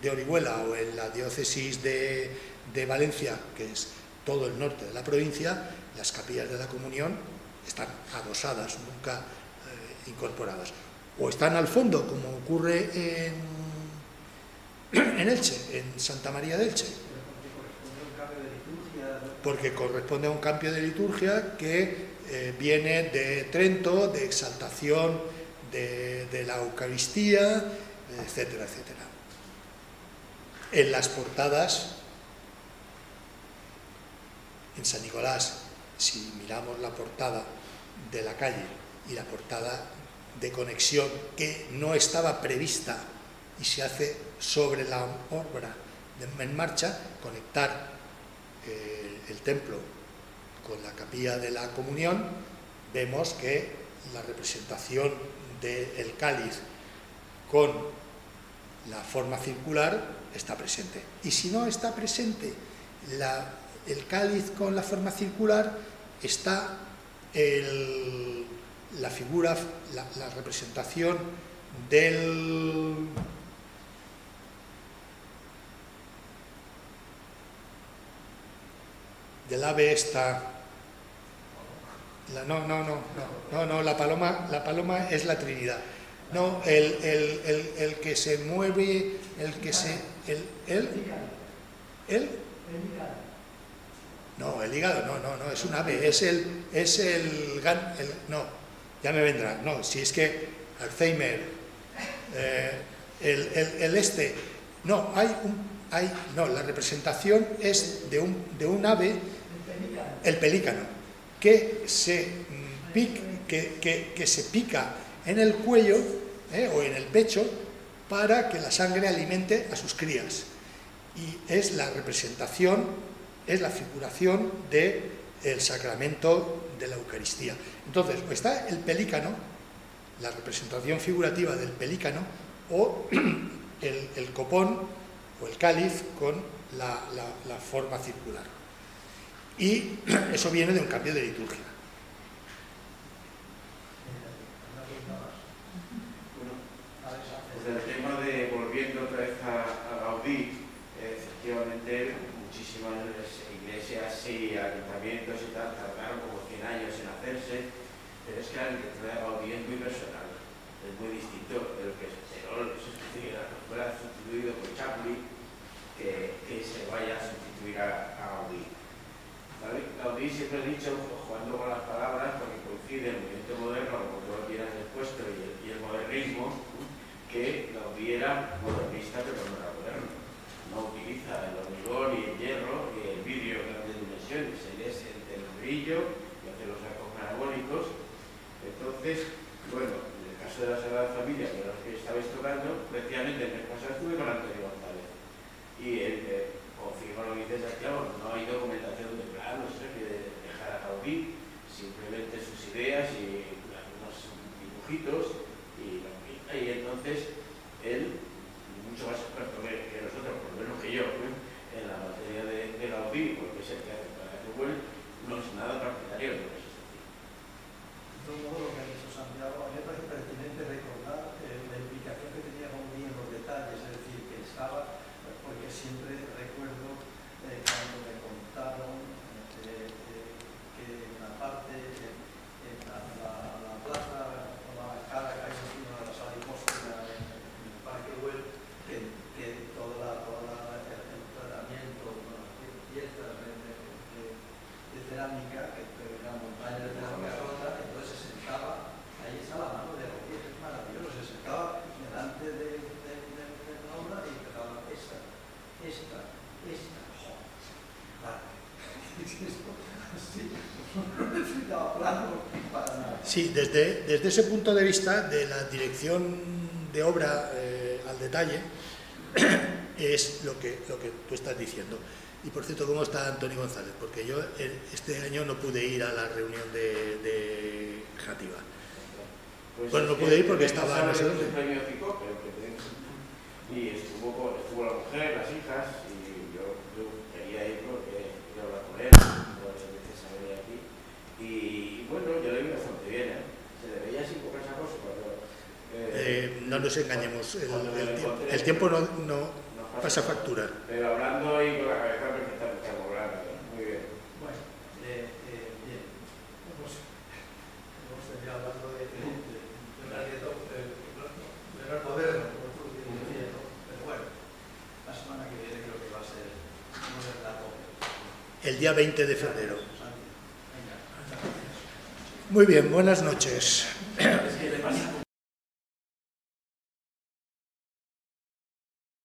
de Orihuela o en la diócesis de, Valencia, que es todo el norte de la provincia, las capillas de la comunión están adosadas, nunca eh, incorporadas. O están al fondo, como ocurre en, en Elche, en Santa María de Elche. Porque corresponde a un cambio de liturgia que eh, viene de Trento, de exaltación de, de la Eucaristía, etcétera, etcétera. En las portadas en San Nicolás, si miramos la portada de la calle y la portada de conexión que no estaba prevista y se hace sobre la obra en marcha, conectar eh, el templo con la capilla de la comunión, vemos que la representación del cáliz con la forma circular está presente. Y si no está presente el cáliz con la forma circular está la figura, la, representación del, del ave esta no, no, no, no, no, la paloma, la paloma es la Trinidad. No, el, el, que se mueve, el que se. El, el, el, no, el hígado no, no, no, es un ave, es el, es el, no, ya me vendrá, no, si es que Alzheimer, eh, el, este, no, hay un, hay, no, la representación es de un, de un ave, el pelícano, que se, mm, que, que, se pica en el cuello eh, o en el pecho para que la sangre alimente a sus crías. Y es la representación es la figuración del sacramento de la Eucaristía. Entonces, está el pelícano, la representación figurativa del pelícano, o el, copón o el cáliz con la, forma circular. Y eso viene de un cambio de liturgia. el tema de volviendo otra vez a, Gaudí, efectivamente iglesias y ayuntamientos y tal, tardaron como 100 años en hacerse, pero es que la literatura de Gaudí es muy personal, es muy distinto de lo que Serol fuera sustituido por Chaplin, que, que, se vaya a sustituir a, Gaudí. Gaudí siempre ha dicho, jugando con las palabras, porque coincide el movimiento moderno, como tú lo tienes expuesto, y el, y el modernismo, que Gaudí era modernista pero no era moderno. No utiliza el hormigón y el hierro y el vidrio dimensiones, el, brillo y hace los arcos parabólicos. Entonces, bueno, en el caso de la Sagrada Familia, que era lo que estabais tocando, precisamente en el caso estuve con Antonio González. Y él eh, confirma lo que dice Santiago, no hay documentación de planos que dejar a Gaudí, simplemente sus ideas y algunos dibujitos y, y entonces él mucho más experto que, nosotros, por lo menos que yo, en la materia de, de Gaudí, porque es el que Google, no es nada partidario de se todo modo, lo que dicho Santiago, a mí me parece pertinente recordar eh, la implicación que tenía Gaudí en los detalles, es decir, que estaba, porque siempre recuerdo eh, cuando me contaron eh, que en la parte, en la, la, la plaza, con la cara que hay encima de la sala hipóstica, Sí, desde, desde ese punto de vista de la dirección de obra eh, al detalle es lo que, lo que tú estás diciendo. Y por cierto, ¿cómo está Antonio González? Porque yo eh, este año no pude ir a la reunión de, de Jativa. Pues Bueno, no pude ir porque estaba no sé dónde. y estuvo, con- estuvo la mujer, las hijas, y yo, yo quería ir porque iba a hablar con él, muchas veces venir aquí. Y bueno, yo le vi bastante bien, ¿eh? Cuando... Eh, no nos engañemos, el, tiempo, encontré, el tiempo no, pasa factura. Pero hablando y con la cabeza perfectamente amoblada, ¿eh? Muy bien. Bueno, eh, eh, bien. Hemos, hemos terminado hablando de, de, de, de la dieta, eh, de la moderno, como tú decías, ¿no? Pero bueno, la semana que viene creo que va a ser. El día 20 de febrero. Santi, venga, muchas gracias es que le pasa